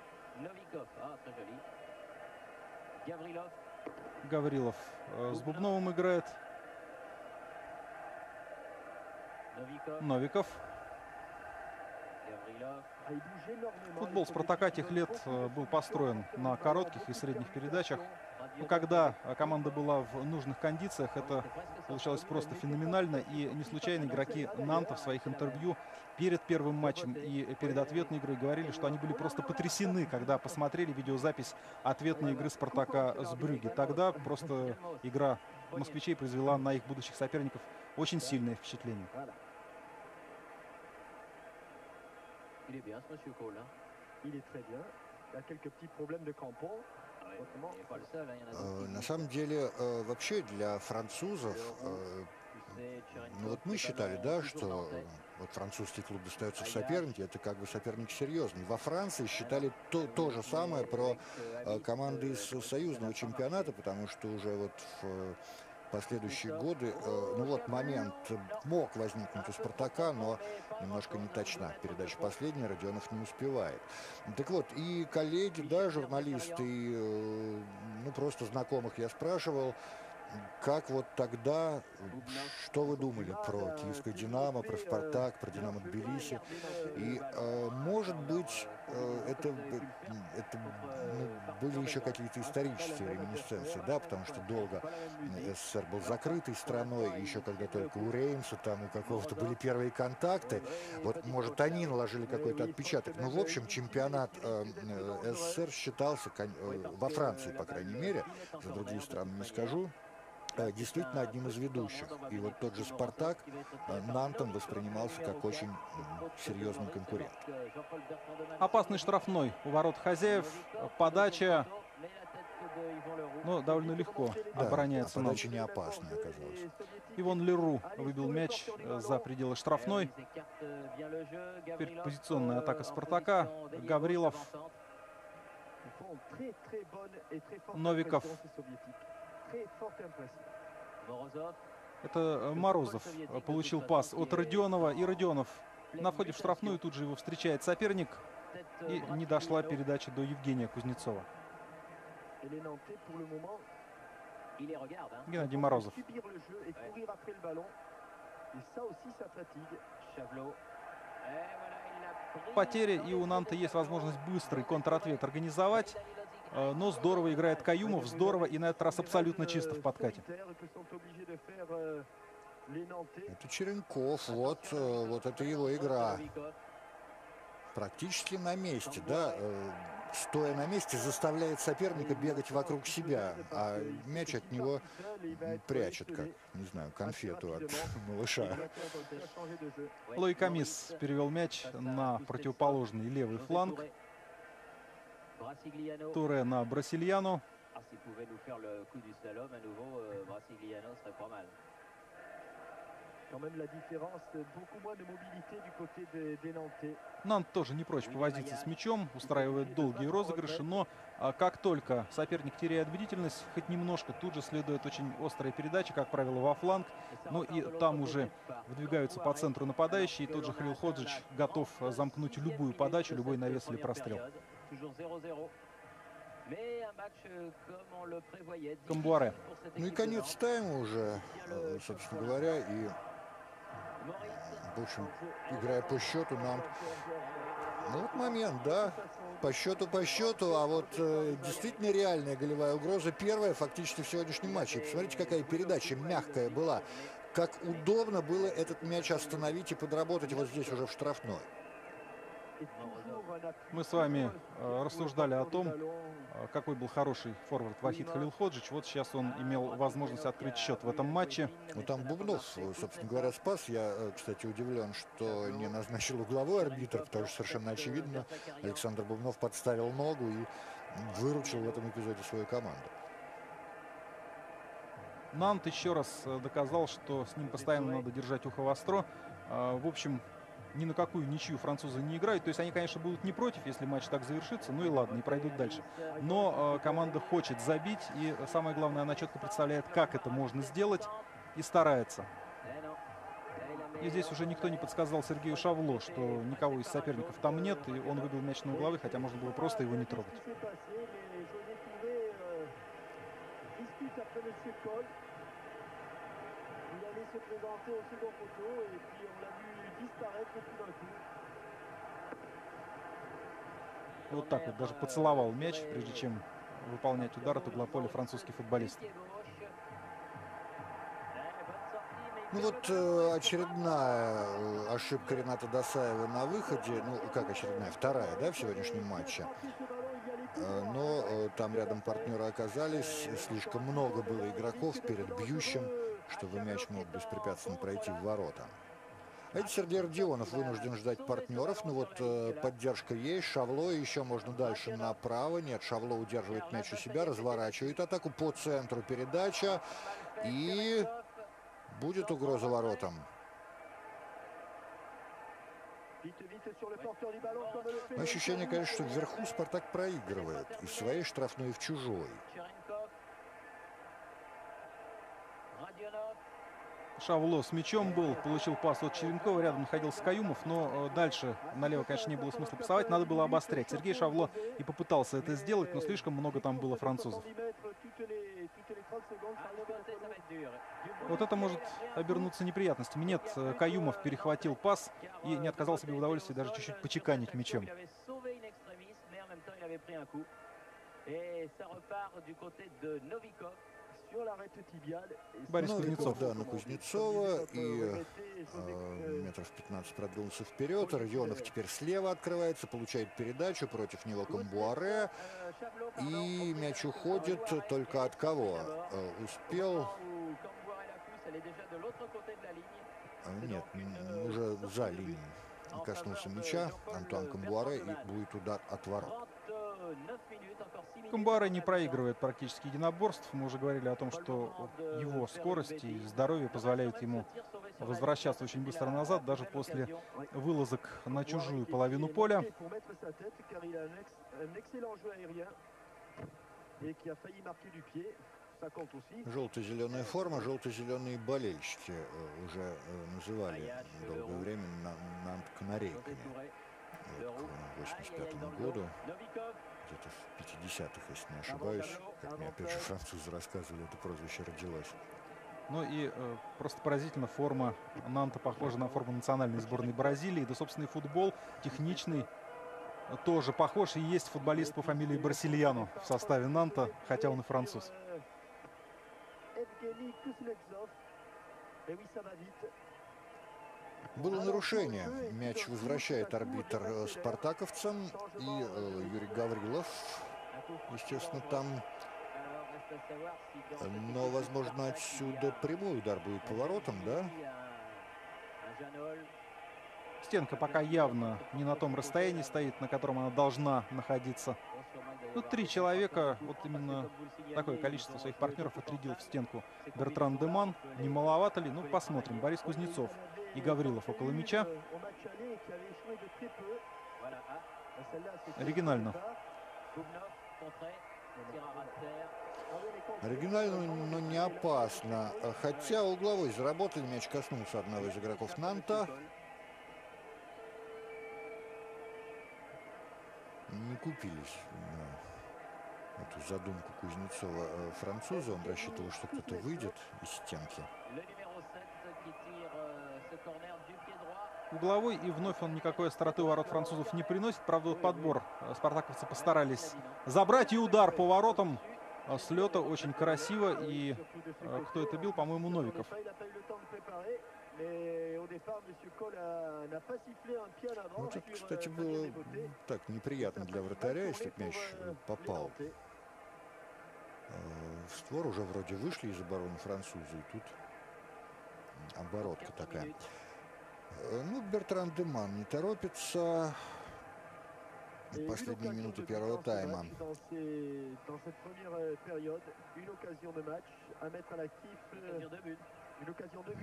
Гаврилов э, с Бубновым играет. Новиков. Футбол Спартака тех лет э, был построен на коротких и средних передачах. Ну, когда э, команда была в нужных кондициях, это получалось просто феноменально. И не случайно игроки Нанта в своих интервью перед первым матчем и перед ответной игрой говорили, что они были просто потрясены, когда посмотрели видеозапись ответной игры Спартака с Брюги. Тогда просто игра москвичей произвела на их будущих соперников очень сильное впечатление. Il est très bien. Il a quelques petits problèmes de crampons. Э, На самом деле, э, вообще для французов, э, ну вот мы считали, да, что вот французский клуб достается в соперники, это как бы соперник серьезный. Во Франции считали то, то же самое про команды из союзного чемпионата, потому что уже вот в последующие годы, э, ну вот момент мог возникнуть у Спартака, но немножко не точна. Передача последняя, Родионов не успевает. Так вот, и коллеги, да, журналисты, и, э, ну просто знакомых я спрашивал, как вот тогда, что вы думали про киевское «Динамо», про «Спартак», про «Динамо Тбилиси»? И, э, может быть, э, это, э, это ну, были еще какие-то исторические реминесценции, да, потому что долго СССР был закрытой страной, и еще когда только у Реймса там у какого-то были первые контакты, вот, может, они наложили какой-то отпечаток. Но, в общем, чемпионат э, э, СССР считался, э, во Франции, по крайней мере, за другие страны не скажу, э, действительно одним из ведущих. И вот тот же «Спартак» э, Нантом воспринимался как очень м, серьезный конкурент. Опасный штрафной у ворот хозяев. Подача, ну, довольно легко Да, обороняется а подача не опасная оказалась. Ивон Леру выбил мяч э, за пределы штрафной. Теперь позиционная атака Спартака. Гаврилов. Ils Это э, Морозов э, получил пас от Родионова. И Родионов на входе в штрафную тут же его встречает соперник. И не дошла передача до Евгения Кузнецова. Геннадий Морозов. Потери, и у Нанта есть возможность быстрый контратвет организовать. Э, Но здорово играет Каюмов, здорово и на этот раз абсолютно чисто в подкате. Это Черенков, вот, э, вот это его игра. Практически на месте, да, э, стоя на месте, заставляет соперника бегать вокруг себя, а мяч от него прячет, как, не знаю, конфету от малыша. Лой Камис перевел мяч на противоположный левый фланг. Туре на Брасильяну. Нант тоже не прочь повозиться с мячом, устраивает долгие розыгрыши, но а, как только соперник теряет бдительность, хоть немножко, тут же следует очень острая передача, как правило, во фланг. Ну и там уже выдвигаются по центру нападающие, и тот же Халил Ходжич готов замкнуть любую подачу, любой навес или прострел. Камбуаре. Ну и конец тайма уже, э, собственно говоря, и в общем, играя по счету, нам... Ну вот момент, да, по счету по счету, а вот э, действительно реальная голевая угроза первая фактически в сегодняшнем матче. И посмотрите, какая передача мягкая была. Как удобно было этот мяч остановить и подработать вот здесь уже в штрафной. Мы с вами э, рассуждали о том, э, какой был хороший форвард Вахид Халилходжич. Вот сейчас он имел возможность открыть счет в этом матче. Ну там Бубнов, собственно говоря, спас. Я, э, кстати, удивлен, что не назначил угловой арбитр, потому что совершенно очевидно, Александр Бубнов подставил ногу и выручил в этом эпизоде свою команду. Нант еще раз доказал, что с ним постоянно надо держать ухо востро. В общем, ни на какую ничью французы не играют. То есть они, конечно, будут не против, если матч так завершится. Ну и ладно, и пройдут дальше. Но э, команда хочет забить. И самое главное, она четко представляет, как это можно сделать. И старается. И здесь уже никто не подсказал Сергею Шавло, что никого из соперников там нет. И он выбил мяч на угловых, хотя можно было просто его не трогать. Allait se présenter au second poteau et puis on l'a vu Вот так вот даже поцеловал мяч, прежде чем выполнять удар от угла поля французский футболист. Ну вот э, очередная э, ошибка Рената Досаева на выходе. Ну, как очередная? Вторая, да, в сегодняшнем матче. Э, но там рядом партнеры оказались. Слишком много было игроков перед бьющим, чтобы мяч мог беспрепятственно пройти в ворота. Это Сергей Родионов вынужден ждать партнеров. Ну вот э, поддержка есть. Шавло еще можно дальше направо. Нет, Шавло удерживает мяч у себя, разворачивает атаку по центру передача. И будет угроза воротам. Ощущение, конечно, что вверху Спартак проигрывает. И в своей штрафной, и в чужой. Шавло с мячом был, получил пас от Черенкова, рядом находился Каюмов, но э, дальше налево, конечно, не было смысла пасовать, надо было обострять. Сергей Шавло и попытался это сделать, но слишком много там было французов. Вот это может обернуться неприятностями. Нет, э, Каюмов перехватил пас и не отказал себе в удовольствии даже чуть-чуть почеканить мячом. Et. Борис Кузнецов. Да, на Кузнецова. И э, метров 15 продвинулся вперед. Родионов теперь слева открывается, получает передачу против него Камбуаре. И мяч уходит только от кого? Э, успел... Нет, уже за линией коснулся мяча Антуан Камбуаре и будет удар от ворот. Камбара не проигрывает практически единоборств. Мы уже говорили о том, что его скорость и здоровье позволяют ему возвращаться очень быстро назад, даже после вылазок на чужую половину поля. Желто-зеленая форма, желто-зеленые болельщики э, уже э, называли долгое время на, на канарейками. К 85 году где-то в 50-х, если не ошибаюсь. Как мне опять же французы рассказывали, это прозвище родилось. Ну и э, просто поразительно, форма Нанта похожа на форму национальной сборной Бразилии. Да, собственно, и футбол техничный тоже похож. И есть футболист по фамилии Брасильяну в составе Нанта, хотя он и француз. Было нарушение. Мяч возвращает арбитр э, спартаковцам. И э, Юрий Гаврилов, естественно, там. Но, возможно, отсюда прямой удар будет поворотом, да? Стенка пока явно не на том расстоянии стоит, на котором она должна находиться. Ну, три человека, вот именно такое количество своих партнеров отрядил в стенку Бертран Деман. Не маловато ли? Ну, посмотрим. Борис Кузнецов и Гаврилов около мяча. Оригинально. Оригинально, но не опасно. Хотя угловой заработали, мяч коснулся одного из игроков Нанта. Не купились на эту задумку Кузнецова э, француза. Он рассчитывал, что кто-то выйдет из стенки. Угловой и вновь он никакой остроты ворот французов не приносит. Правда, подбор спартаковцы постарались забрать и удар по воротам с лета очень красиво. И кто это бил, по-моему, Новиков. Ну, тут, кстати, было так неприятно для вратаря, если мяч попал в створ. Уже вроде вышли из обороны французы. И тут оборотка такая. Ну, Бертран Деман не торопится. Последние минуты первого тайма.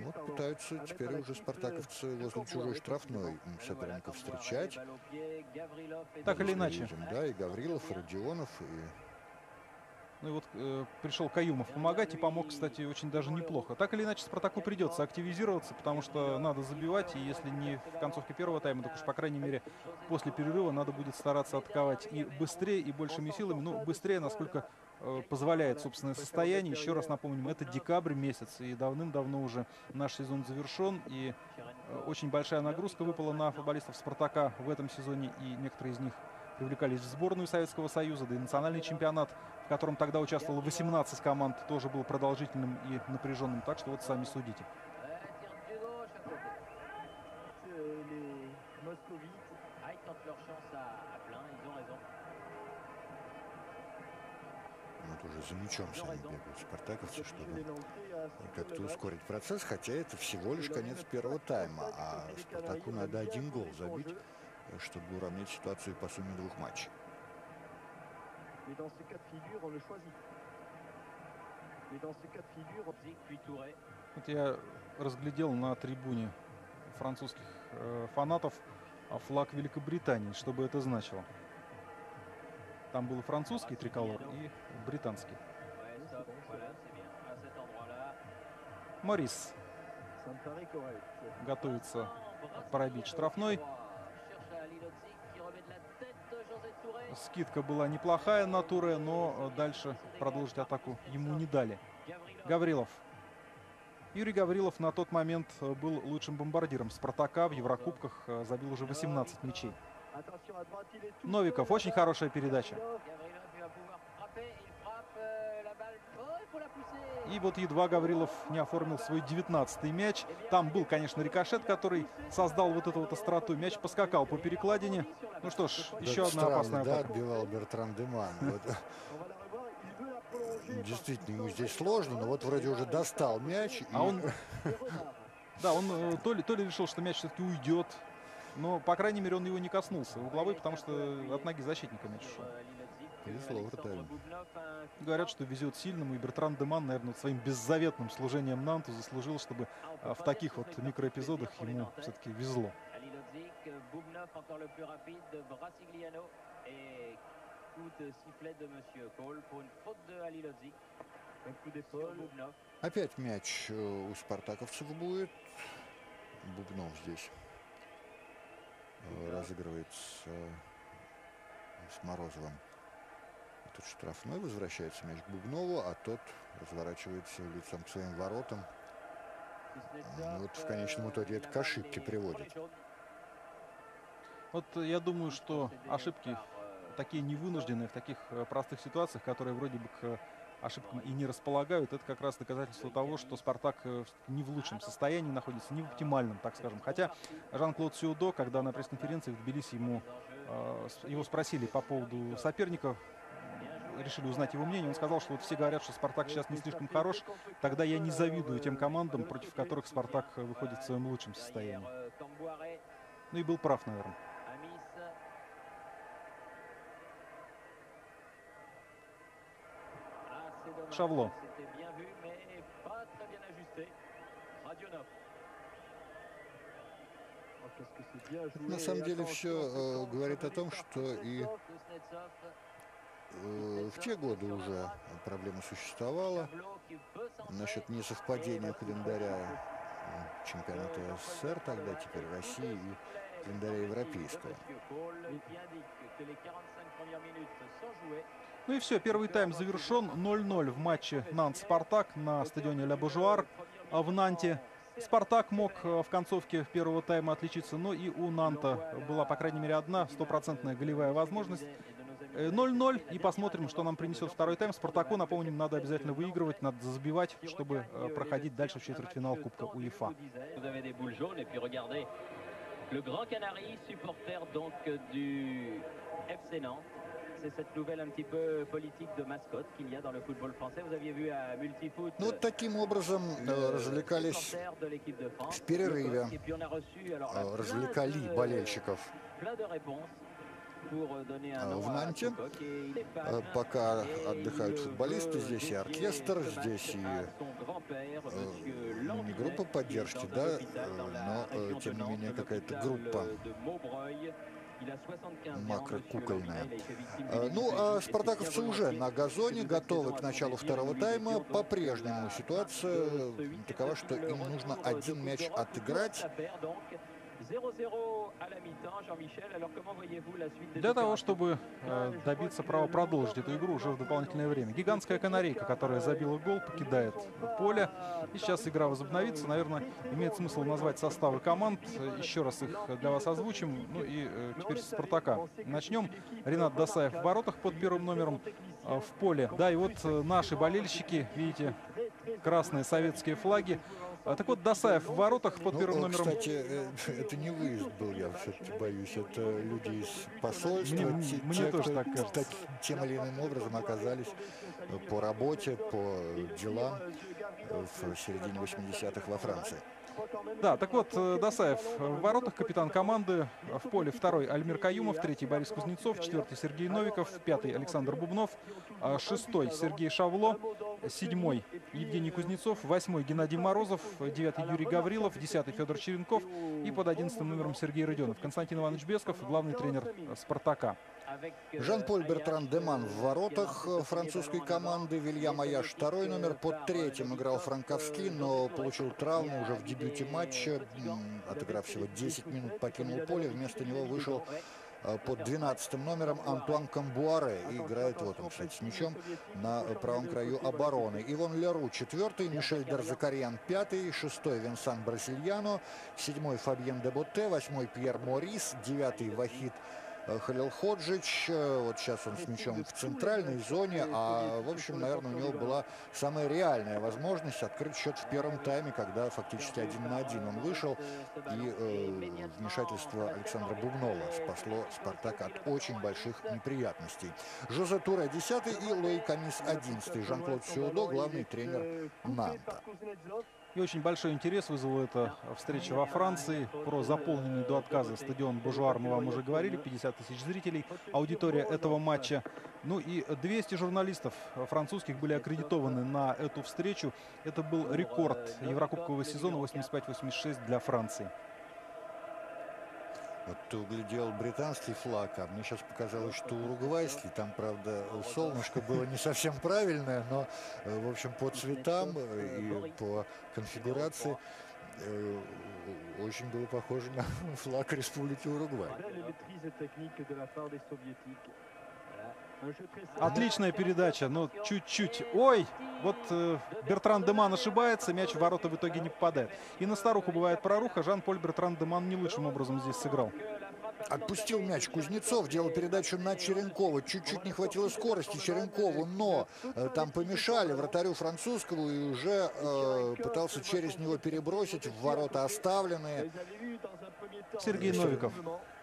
Вот пытаются теперь уже спартаковцы возле чужой штрафной соперников встречать. Так или иначе. Да, и Гаврилов, и Родионов, и ну и вот э, пришел Каюмов помогать и помог, кстати, очень даже неплохо. Так или иначе, Спартаку придется активизироваться, потому что надо забивать. И если не в концовке первого тайма, так уж, по крайней мере, после перерыва надо будет стараться атаковать и быстрее, и большими силами. Ну, быстрее, насколько э, позволяет собственное состояние. Еще раз напомним, это декабрь месяц, и давным-давно уже наш сезон завершен. И э, очень большая нагрузка выпала на футболистов Спартака в этом сезоне, и некоторые из них привлекались в сборную Советского Союза, да и национальный чемпионат в котором тогда участвовало 18 команд, тоже был продолжительным и напряженным. Так что вот сами судите. Вот уже за мячом сами бегают спартаковцы, чтобы как-то ускорить процесс. Хотя это всего лишь конец первого тайма. А Спартаку надо один гол забить, чтобы уравнять ситуацию по сумме двух матчей. Mais dans ce cas de figure, on le choisit. Mais dans ce cas de figure, Вот я разглядел на трибуне французских э, фанатов флаг Великобритании, что бы это значило. Там был французский триколор и британский. Морис готовится пробить штрафной. Скидка была неплохая на Туре, но дальше продолжить атаку ему не дали. Гаврилов. Юрий Гаврилов на тот момент э, был лучшим бомбардиром Спартака. В Еврокубках э, забил уже 18 мячей. Новиков. Очень хорошая передача. И вот едва Гаврилов не оформил свой 19-й мяч. Там был, конечно, рикошет, который создал вот эту вот остроту. Мяч поскакал по перекладине. Ну что ж, да еще одна странно, опасная да, атака. отбивал Бертран Деман. Вот. Действительно, ему здесь сложно, но вот вроде уже достал мяч. А он... Да, он э, то ли, то ли решил, что мяч все-таки уйдет. Но, по крайней мере, он его не коснулся угловой, потому что от ноги защитника мяч ушел. Повезло вратарю. Говорят, что везет сильному, и Бертран Деман, наверное, вот своим беззаветным служением Нанту заслужил, чтобы а, в таких вот микроэпизодах ему все-таки везло. Опять мяч э, у спартаковцев будет. Бубнов здесь э, разыгрывает с, э, с Морозовым. Тут штрафной возвращается мяч к Бубнову, а тот разворачивается лицом к своим воротам. Ну, вот в конечном итоге это к ошибке приводит. Вот я думаю, что ошибки такие невынужденные в таких э, простых ситуациях, которые вроде бы к ошибкам и не располагают, это как раз доказательство того, что Спартак э, не в лучшем состоянии находится, не в оптимальном, так скажем. Хотя Жан-Клод Сиудо, когда на пресс-конференции в Тбилиси ему, э, его спросили по поводу соперников, решили узнать его мнение. Он сказал, что вот все говорят, что Спартак сейчас не слишком хорош. Тогда я не завидую тем командам, против которых Спартак выходит в своем лучшем состоянии. Ну и был прав, наверное. Шавло. На самом деле все э, говорит о том, что и в те годы уже проблема существовала насчет несовпадения календаря э, чемпионата СССР тогда, теперь России и календаря европейского. Ну и все, первый тайм завершен. 0-0 в матче Нант-Спартак на стадионе Ля Божуар в Нанте. Спартак мог э, в концовке первого тайма отличиться, но и у Нанта была, по крайней мере, одна стопроцентная голевая возможность. 0-0 э, и посмотрим, что нам принесет второй тайм. Спартаку, напомним, надо обязательно выигрывать, надо забивать, чтобы э, проходить дальше в четвертьфинал Кубка УЕФА. Le Grand Canari, supporter donc du FC Nantes. c'est cette nouvelle un petit peu politique de mascotte qu'il y a dans le football français. Vous aviez vu à Multifoot... Ну, таким образом развлекались в перерыве, развлекали болельщиков в Нанте. Пока отдыхают футболисты, здесь и оркестр, здесь и не группа поддержки, да, но тем не менее какая-то группа макрокукольная. Э, ну, а спартаковцы уже на газоне, готовы к началу второго тайма. По-прежнему ситуация такова, что им нужно один мяч отыграть. Для того, чтобы э, добиться права продолжить эту игру уже в дополнительное время. Гигантская канарейка, которая забила гол, покидает поле. И сейчас игра возобновится. Наверное, имеет смысл назвать составы команд. Еще раз их для вас озвучим. Ну и э, теперь с Спартака. Начнем. Ренат Досаев в воротах под первым номером э, в поле. Да, и вот э, наши болельщики, видите, красные советские флаги. А, так вот, Досаев в воротах под ну, первым номером. Кстати, э, это не выезд был, я все-таки боюсь. Это люди из посольства. Мне, те, мне те, тоже так кажется. Тем или иным образом оказались э, по работе, по делам э, в середине 80-х во Франции. Да, так вот, Досаев в воротах капитан команды, в поле второй Альмир Каюмов, третий Борис Кузнецов, четвертый Сергей Новиков, пятый Александр Бубнов, шестой Сергей Шавло, седьмой Евгений Кузнецов, восьмой Геннадий Морозов, девятый Юрий Гаврилов, десятый Федор Черенков и под одиннадцатым номером Сергей Родионов. Константин Иванович Бесков, главный тренер «Спартака». Жан-Поль Бертран Деман в воротах французской команды. Вильям Аяш второй номер. Под третьим играл Франковский, но получил травму уже в дебюте матча. Отыграв всего 10 минут, покинул поле. Вместо него вышел Э, под 12 номером Антуан Камбуаре. И играет, вот он, кстати, с мячом на правом краю обороны. Ивон Леру четвертый, Мишель Дерзакарьян пятый, шестой Винсан Брасильяно, седьмой Фабьен Деботе, восьмой Пьер Морис, девятый Вахид Халил Ходжич. Э, вот сейчас он с мячом в центральной зоне. А, в общем, наверное, у него была самая реальная возможность открыть счет в первом тайме, когда фактически один на один он вышел. И э, вмешательство Александра Бубнова спасло «Спартак» от очень больших неприятностей. Жозе Туре 10 и Луи Камис 11. Жан-Клод Сиодо, главный тренер Нанта. И очень большой интерес вызвала эта встреча во Франции. Про заполненный до отказа стадион Бужуар мы вам уже говорили. 50 тысяч зрителей. Аудитория этого матча. Ну и 200 журналистов французских были аккредитованы на эту встречу. Это был рекорд Еврокубкового сезона 85-86 для Франции. Вот ты углядел британский флаг, а мне сейчас показалось, что уругвайский. Там, правда, солнышко было не совсем правильное, но, э, в общем, по цветам и по конфигурации э, очень было похоже на флаг Республики Уругвай. Отличная передача, но чуть-чуть. Ой, вот э, Бертран Деман ошибается, мяч в ворота в итоге не попадает. И на старуху бывает проруха. Жан-Поль Бертран Деман не лучшим образом здесь сыграл. Отпустил мяч Кузнецов, делал передачу на Черенкова. Чуть-чуть не хватило скорости Черенкову, но э, там помешали вратарю французскому и уже э, пытался через него перебросить в ворота оставленные. Сергей Новиков.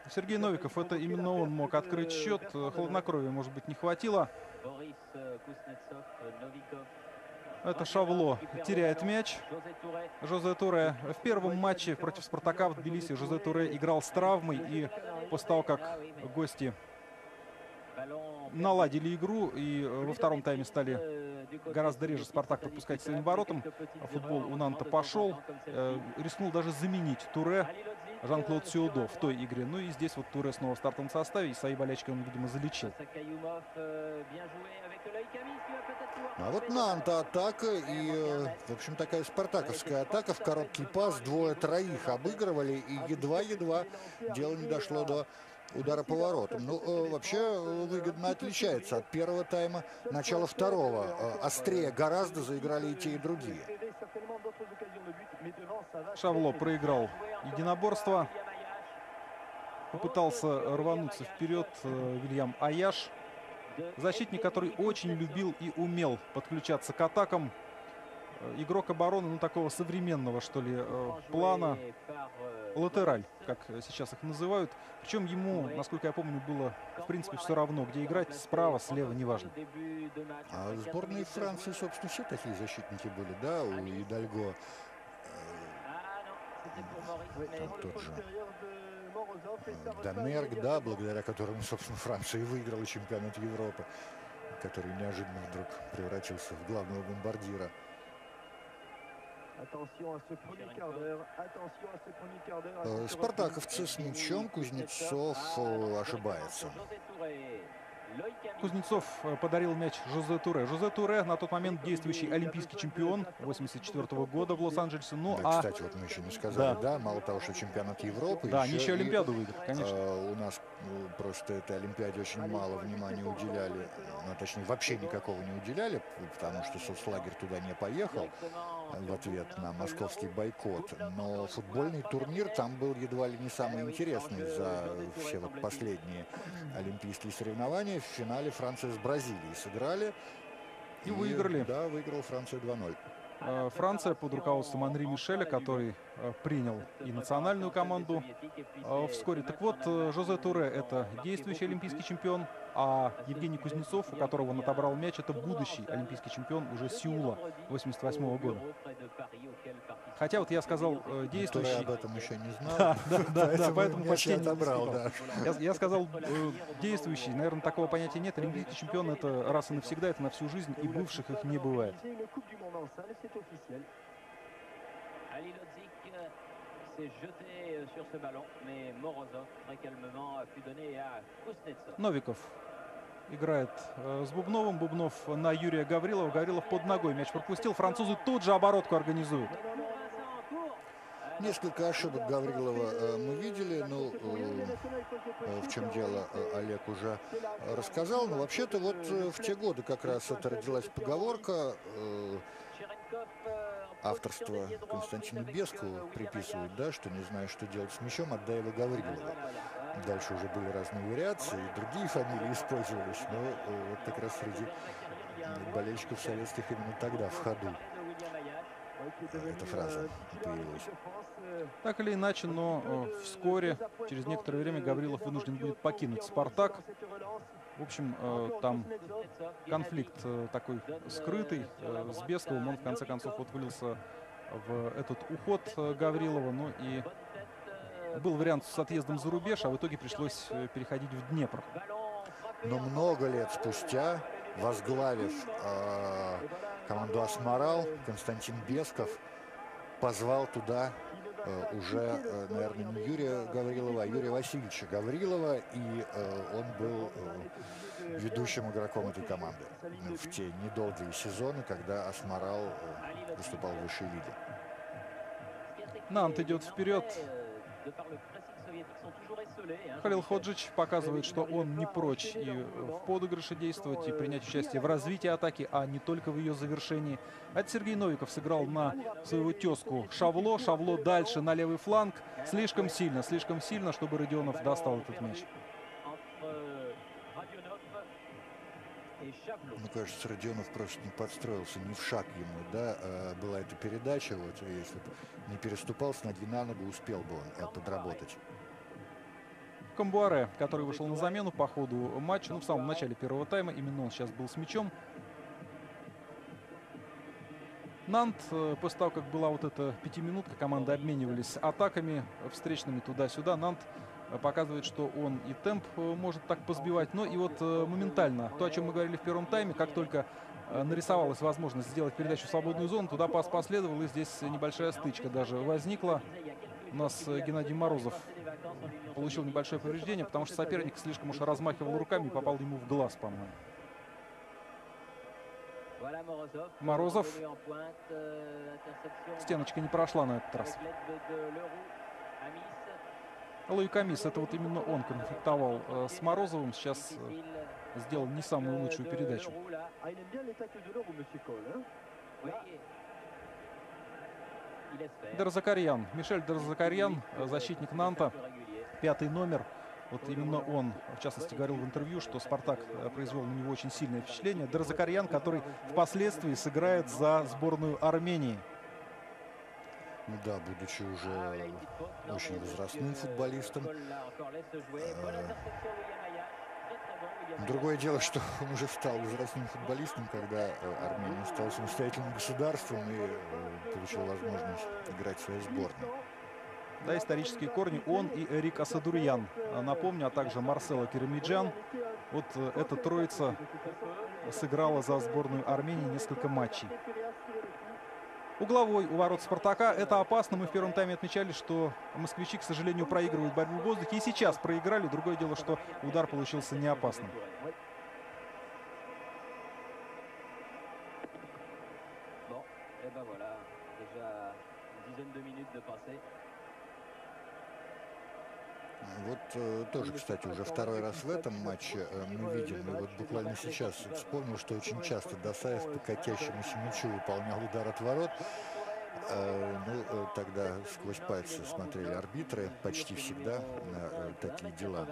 Сергей Новиков, это именно он мог открыть счет. Хладнокровия, может быть, не хватило. Это Шавло теряет мяч. Жозе Туре в первом матче против Спартака в Тбилиси Жозе Туре играл с травмой. И после того, как гости наладили игру и во втором тайме стали гораздо реже Спартак подпускать своим воротам. Футбол у Нанта пошел. Э, рискнул даже заменить Туре Жан-Клод Сиудо в той игре. Ну и здесь вот Туре снова в стартовом составе. И свои болячки он, видимо, залечил. А вот Нанта атака и, в общем, такая спартаковская атака в короткий пас. Двое-троих обыгрывали и едва-едва дело не дошло до удара поворотом. Ну, э, вообще выгодно отличается от первого тайма, начала второго. Э, острее гораздо заиграли и те, и другие. Шавло проиграл единоборство. Попытался рвануться вперед э, Вильям Аяш. Защитник, который очень любил и умел подключаться к атакам. Э, игрок обороны, ну, такого современного, что ли, э, плана. Латераль, как сейчас их называют. Причем ему, насколько я помню, было, в принципе, все равно, где играть, справа, слева, неважно. А в сборной Франции, собственно, все такие защитники были, да, у Идальго. Тот же Домерк, да, благодаря которому, собственно, Франция и выиграла чемпионат Европы, который неожиданно вдруг превратился в главного бомбардира. Э, спартаковцы с мячом, Кузнецов э, ошибается. Кузнецов э, подарил мяч Жозе Туре. Жозе Туре на тот момент действующий олимпийский чемпион 84 -го года в Лос-Анджелесе. Ну, да, а... кстати, вот мы еще не сказали, да, да мало того, что чемпионат Европы. Да, еще они еще и, Олимпиаду выиграли, конечно. Э, у нас ну, просто этой Олимпиаде очень мало внимания уделяли, ну, точнее, вообще никакого не уделяли, потому что соцлагерь туда не поехал в ответ на московский бойкот. Но футбольный турнир там был едва ли не самый интересный за все вот последние олимпийские соревнования в финале Франция с Бразилией сыграли. И, и выиграли. Да, выиграл Франция 2-0. Э, Франция под руководством Анри Мишеля, который э, принял и национальную команду э, вскоре. Так вот, Жозе Туре – это действующий олимпийский чемпион, а Евгений Кузнецов, у которого он отобрал мяч, это будущий олимпийский чемпион уже Сеула 88 -го года. Хотя вот я сказал действующий... Который об этом еще не знал. Да, да, да, да поэтому почти отобрал. Да. Я, я сказал действующий. Наверное, такого понятия нет. Олимпийский чемпион это раз и навсегда, это на всю жизнь, и бывших их не бывает. S'est jeté sur ce ballon, mais Morozov très calmement a pu donner à Kuznetsov. Новиков играет э, с Бубновым. Бубнов на Юрия Гаврилова. Гаврилов под ногой мяч пропустил. Французы тут же оборотку организуют. Несколько ошибок Гаврилова э, мы видели. Ну, э, в чем дело, Олег уже рассказал. Но вообще-то вот в те годы как раз это родилась поговорка. Авторство Константину Бескову приписывают, да, что не знаю, что делать с мячом, отдай его Гаврилову. Дальше уже были разные вариации, и другие фамилии использовались, но э, вот как раз среди болельщиков советских именно тогда в ходу эта фраза появилась. Так или иначе, но э, вскоре, через некоторое время, Гаврилов вынужден будет покинуть «Спартак». В общем, э, там конфликт э, такой скрытый э, с Бесковым. Он, в конце концов, вот вылился в этот уход Гаврилова. Ну и был вариант с отъездом за рубеж, а в итоге пришлось переходить в Днепр. Но много лет спустя, возглавив э, команду «Асмарал», Константин Бесков позвал туда уже, э, наверное, не Юрия Гаврилова, а Юрия Васильевича Гаврилова, и э, он был э, ведущим игроком этой команды в те недолгие сезоны, когда «Асмарал» э, выступал в высшей лиге. Нант идет вперед. Халил Ходжич показывает, что он не прочь и в подыгрыше действовать, и принять участие в развитии атаки, а не только в ее завершении. А это Сергей Новиков сыграл на своего тезку Шавло. Шавло дальше на левый фланг. Слишком сильно, слишком сильно, чтобы Родионов достал этот мяч. Мне кажется, Родионов просто не подстроился ни в шаг ему, да, а была эта передача, вот, если бы не переступал с ноги на ногу, успел бы он подработать. Камбуаре, который вышел на замену по ходу матча, ну, в самом начале первого тайма, именно он сейчас был с мячом. Нант, э, после того, как была вот эта пятиминутка, команды обменивались атаками встречными туда-сюда. Нант э, показывает, что он и темп э, может так позбивать. Но и вот моментально, то, о чем мы говорили в первом тайме, как только нарисовалась возможность сделать передачу в свободную зону, туда пас последовал, и здесь небольшая стычка даже возникла. У нас Геннадий Морозов получил небольшое повреждение, потому что соперник слишком уж размахивал руками и попал ему в глаз, по-моему. Морозов. Стеночка не прошла на этот раз. Луи Камис, это вот именно он конфликтовал э, с Морозовым. Сейчас э, сделал не самую лучшую передачу. Дерзакарьян. Мишель Дерзакарьян, защитник Нанта. Пятый номер. Вот именно он, в частности, говорил в интервью, что «Спартак» произвел на него очень сильное впечатление. Дерзакарьян, который впоследствии сыграет за сборную Армении. Ну да, будучи уже очень возрастным футболистом. Э, другое дело, что он уже стал возрастным футболистом, когда э, Армения стала самостоятельным государством и получил возможность играть в своей сборной да, исторические корни, он и Эрик Асадурьян. Напомню, а также Марсело Керамиджан. Вот э, эта троица сыграла за сборную Армении несколько матчей. Угловой у ворот «Спартака». Это опасно. Мы в первом тайме отмечали, что москвичи, к сожалению, проигрывают борьбу в воздухе. И сейчас проиграли. Другое дело, что удар получился не опасным. Вот э, тоже, кстати, уже второй раз в этом матче э, мы видим, и вот буквально сейчас вспомнил, что очень часто Досаев по катящемуся мячу выполнял удар от ворот. Э, ну, э, тогда сквозь пальцы смотрели арбитры почти всегда на такие дела.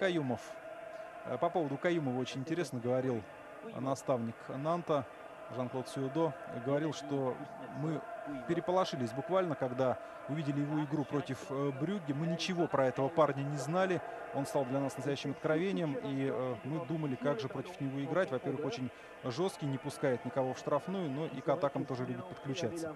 Каюмов. По поводу Каюмова очень интересно говорил наставник Нанта Жан-Клод Сюдо. Говорил, что мы переполошились буквально, когда увидели его игру против э, Брюгге. Мы ничего про этого парня не знали. Он стал для нас настоящим откровением. И э, мы думали, как же против него играть. Во-первых, очень жесткий, не пускает никого в штрафную, но и к атакам тоже любит подключаться.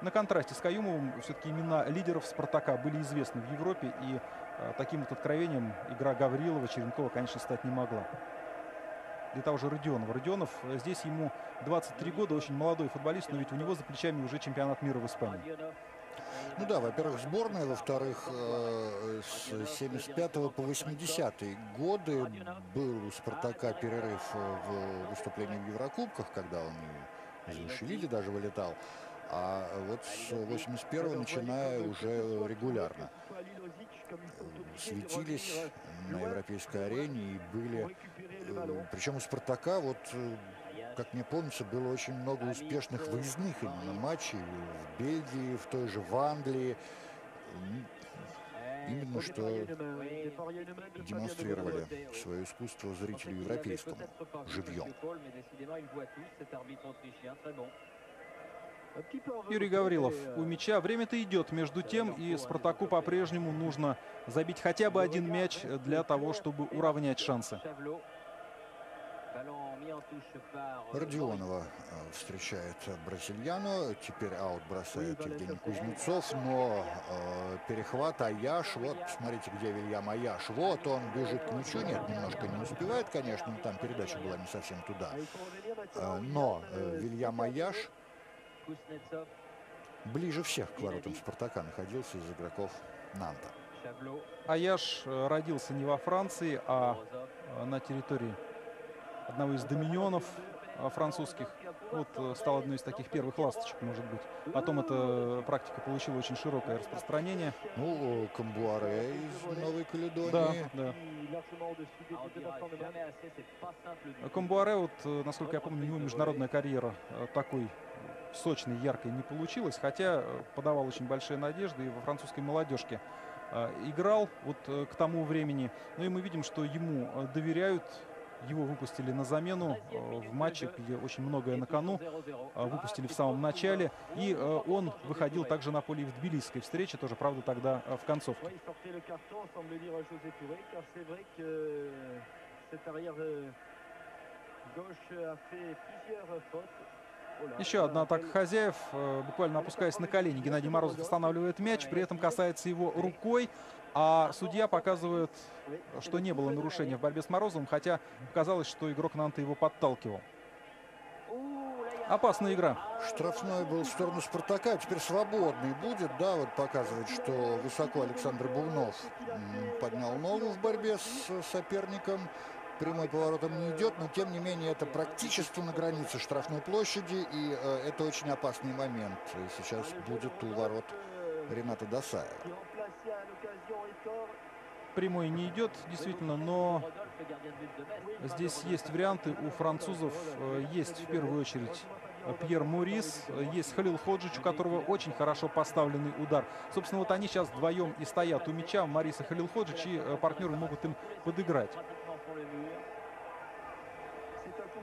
На контрасте с Каюмовым все-таки имена лидеров «Спартака» были известны в Европе. И э, таким вот откровением игра Гаврилова, Черенкова, конечно, стать не могла для того же Родионова. Родионов, э, здесь ему 23 года, очень молодой футболист, но ведь у него за плечами уже чемпионат мира в Испании. Ну да, во-первых, сборная, во-вторых, э, с 75 по 80 годы был у «Спартака» перерыв э, в выступлении в Еврокубках, когда он из Вишевили даже вылетал. А вот с 81 начиная уже регулярно светились на европейской арене и были... Э, Причем у «Спартака» вот э, как мне помнится, было очень много успешных выездных именно матчей в Бельгии, в той же в Англии. Именно что демонстрировали свое искусство зрителю европейскому живьем. Юрий Гаврилов у мяча. Время-то идет между тем, и Спартаку по-прежнему нужно забить хотя бы один мяч для того, чтобы уравнять шансы. Родионова э, встречает бразильяну. Теперь аут бросает Евгений Кузнецов. Но э, перехват Аяш. Вот, смотрите, где Вильям Аяш. Вот он бежит к мячу. Нет, немножко не успевает, конечно. Там передача была не совсем туда. Э, но э, Вильям Аяш ближе всех к воротам «Спартака» находился из игроков Нанта. Аяш э, родился не во Франции, а на территории одного из доминионов э, французских. вот э, стал одной из таких первых ласточек, может быть. Потом эта практика получила очень широкое распространение. Ну, Камбуаре из Новой Да, Каледонии. да. tout. Комбуаре, вот, э, насколько я помню, у него международная карьера э, такой сочной, яркой не получилась, хотя э, подавал очень большие надежды и во французской молодежке э, играл вот э, к тому времени. Ну и мы видим, что ему э, доверяют. Его выпустили на замену э, в матче, где очень многое на кону. э, Выпустили в самом начале. И э, он выходил также на поле в тбилисской встрече, тоже, правда, тогда в концовке. Euh, gauche a fait plusieurs fautes. Еще одна атака хозяев. Э, Буквально опускаясь на колени, Геннадий Морозов останавливает мяч, при этом касается его рукой. А судья показывает, что не было нарушения в борьбе с Морозовым, хотя казалось, что игрок Нанта его подталкивал. Опасная игра. Штрафной был в сторону Спартака, теперь свободный будет, да, вот показывает, что высоко Александр Бувнов м, поднял ногу в борьбе с соперником. Прямой поворотом не идет, но тем не менее это практически на границе штрафной площади, и э, это очень опасный момент. И сейчас будет у ворот Рената Досаева. Прямой не идет, действительно, но здесь есть варианты у французов. Э, Есть в первую очередь Пьер Морис, э, есть Халил Ходжич, у которого очень хорошо поставленный удар. Собственно, вот они сейчас вдвоем и стоят у мяча, Морис и Халил Ходжич, и э, партнеры могут им подыграть. C'est un coup franc indirect. À 9 mètres 15 de Vaïd.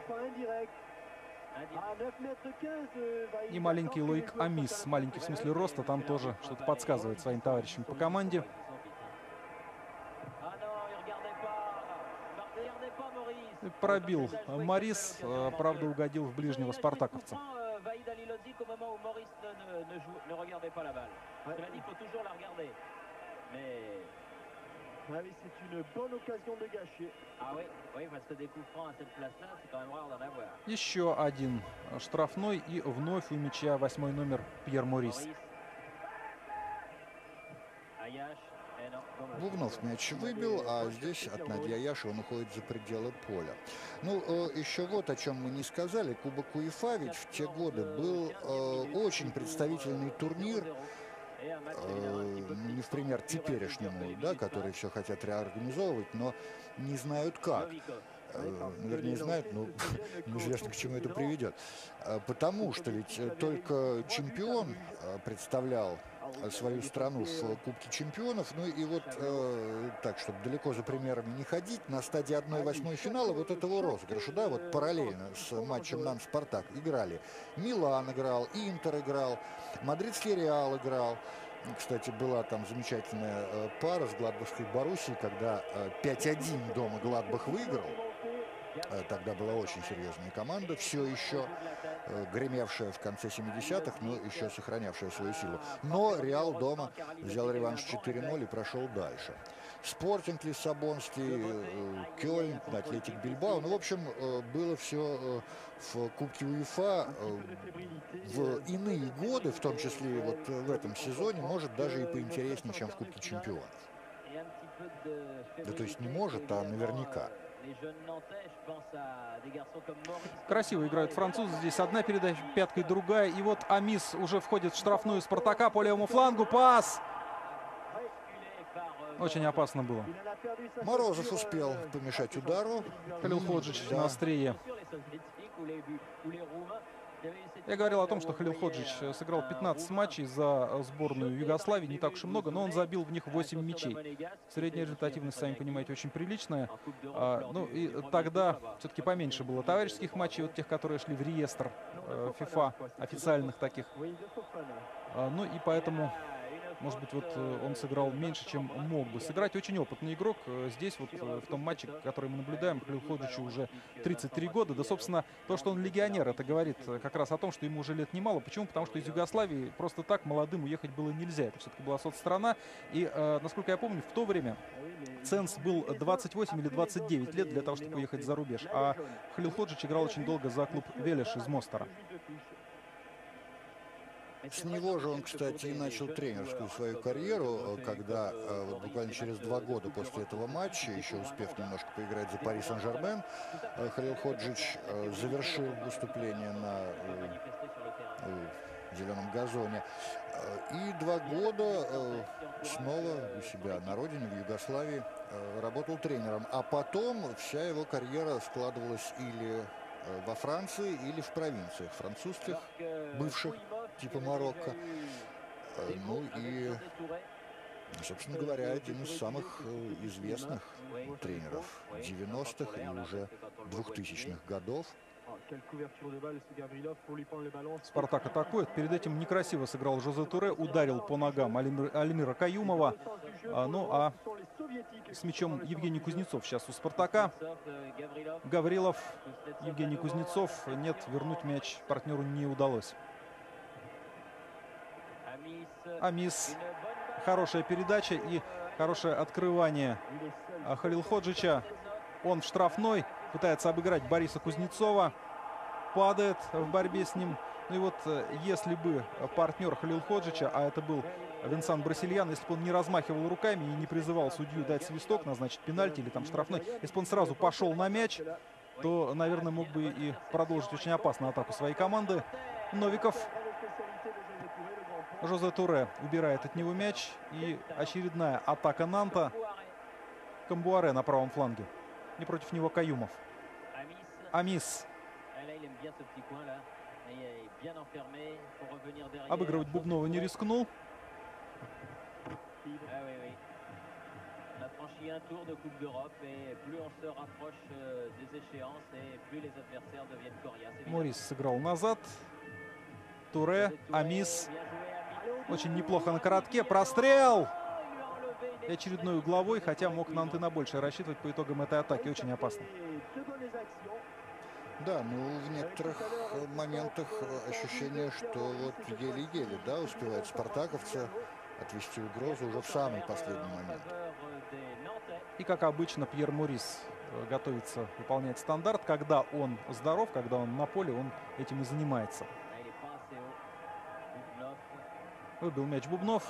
И маленький Лоик Амис, маленький в смысле роста, там тоже что-то подсказывает своим товарищам по команде. И Пробил э, Морис, э, правда, угодил в ближнего спартаковца. Mais Ah oui, c'est une bonne occasion de gâcher. ah oui, oui, parce que des coups francs à cette place-là, c'est quand même rare d'en avoir. Еще один штрафной и вновь у мяча восьмой номер Пьер Морис. Бубнов мяч выбил, а здесь от Нади Аяши он уходит за пределы поля. Ну, э, еще вот о чем мы не сказали. Кубок УЕФА ведь в те годы был э, очень представительный турнир, не в пример теперешнему, да, который все хотят реорганизовывать, но не знают как. Э, вернее, знают, но неизвестно, к чему это приведет. Э, Потому что ведь э, только чемпион представлял э, свою страну в Кубке чемпионов. Ну и вот э, так, чтобы далеко за примерами не ходить, на стадии 1-8 финала вот этого розыгрыша, да, вот параллельно с матчем Нан-Спартак играли. Милан играл, Интер играл, Мадридский Реал играл. Кстати, была там замечательная пара с Гладбахской Боруссией, когда э, 5-1 дома Гладбах выиграл. Э, Тогда была очень серьезная команда, все еще э, гремевшая в конце 70-х, но еще сохранявшая свою силу. Но Реал дома взял реванш 4-0 и прошел дальше. Спортинг Лиссабонский, э, Кёльн, Атлетик Бильбао. Ну, в общем, было все в Кубке УЕФА в иные годы, в том числе вот в этом сезоне, может даже и поинтереснее, чем в Кубке Чемпионов. Да то есть не может, а наверняка. Красиво играют французы. Здесь одна передача пяткой, другая. И вот Амис уже входит в штрафную Спартака по левому флангу. Пас! Очень опасно было. Морозов успел помешать удару. Халил Ходжич Да. на острие. Я говорил о том, что Халил Ходжич э, сыграл 15 матчей за э, сборную Югославии, не так уж и много, но он забил в них 8 мячей. Средняя результативность, сами понимаете, очень приличная. А, ну и тогда все-таки поменьше было товарищеских матчей, вот тех, которые шли в реестр э, FIFA, официальных таких. А, ну и поэтому, может быть, вот э, он сыграл меньше, чем мог бы сыграть. Очень опытный игрок. Э, Здесь вот э, в том матче, который мы наблюдаем, Халил Ходжичу уже 33 года. Да, собственно, то, что он легионер, это говорит как раз о том, что ему уже лет немало. Почему? Потому что из Югославии просто так молодым уехать было нельзя. Это все-таки была соцстрана. И, насколько я помню, в то время ценз был 28 или 29 лет для того, чтобы уехать за рубеж. А Халил Ходжич играл очень долго за клуб Велеш из Мостера. С него же он, кстати, и начал тренерскую свою карьеру, когда э, вот буквально через два года после этого матча, еще успев немножко поиграть за Пари Сан-Жермен, э, Халил Ходжич э, завершил выступление на зеленом газоне. И два года снова у себя на родине, в Югославии, работал тренером. А потом вся его карьера складывалась или во Франции, или в провинциях французских, бывших типа Марокко. Э, ну и, собственно говоря, один из самых э, известных тренеров 90-х и уже 2000-х годов. Спартак атакует. Перед этим некрасиво сыграл Жозе Туре. Ударил по ногам Альмира Каюмова. А, ну а с мячом Евгений Кузнецов сейчас у Спартака. Гаврилов, Евгений Кузнецов. Нет, вернуть мяч партнеру не удалось. Амис. Хорошая передача и хорошее открывание Халил Ходжича. Он в штрафной. Пытается обыграть Бориса Кузнецова. Падает в борьбе с ним. Ну и вот э, если бы партнер Халил Ходжича, а это был Винсан Брасильян, если бы он не размахивал руками и не призывал судью дать свисток, назначить пенальти или там штрафной, если бы он сразу пошел на мяч, то, наверное, мог бы и продолжить очень опасную атаку своей команды. Новиков Жозе Туре убирает от него мяч. И очередная атака Нанта. Камбуаре на правом фланге. Не против него Каюмов. Амис. Обыгрывать Бубнова не рискнул. Морис сыграл назад. Туре, Амис. Очень неплохо на коротке. Прострел! И очередной угловой, хотя мог Нанты на большее рассчитывать по итогам этой атаки. Очень опасно. Да, ну в некоторых моментах ощущение, что вот еле-еле, да, успевают спартаковцы отвести угрозу уже в самый последний момент. И как обычно Пьер Морис э, готовится выполнять стандарт. Когда он здоров, когда он на поле, он этим и занимается. Выбил мяч Бубнов.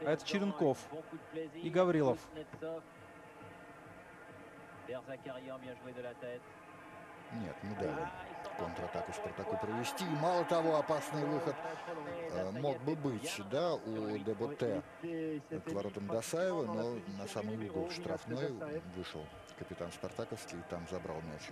А это Черенков и Гаврилов. Нет, не дали контратаку Спартаку провести. И мало того, опасный выход э, мог бы быть, да, у ДБТ к воротам Досаева, но на самый угол штрафной вышел капитан Спартаковский и там забрал мяч.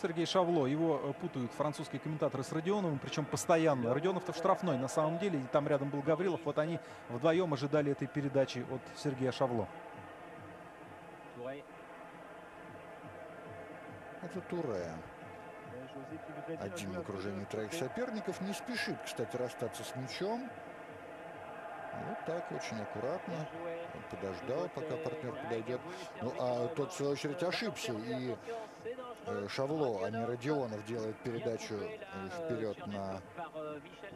Сергей Шавло. Его э, путают французские комментаторы с Родионовым, причем постоянно. Родионов-то в штрафной на самом деле, и там рядом был Гаврилов. Вот они вдвоем ожидали этой передачи от Сергея Шавло. Это Туре. В окружении троих соперников. Не спешит, кстати, расстаться с мячом. Вот так, очень аккуратно. Он подождал, пока партнер подойдет. Ну, а тот, в свою очередь, ошибся. И Шавло, а не Родионов, делает передачу э, вперед на,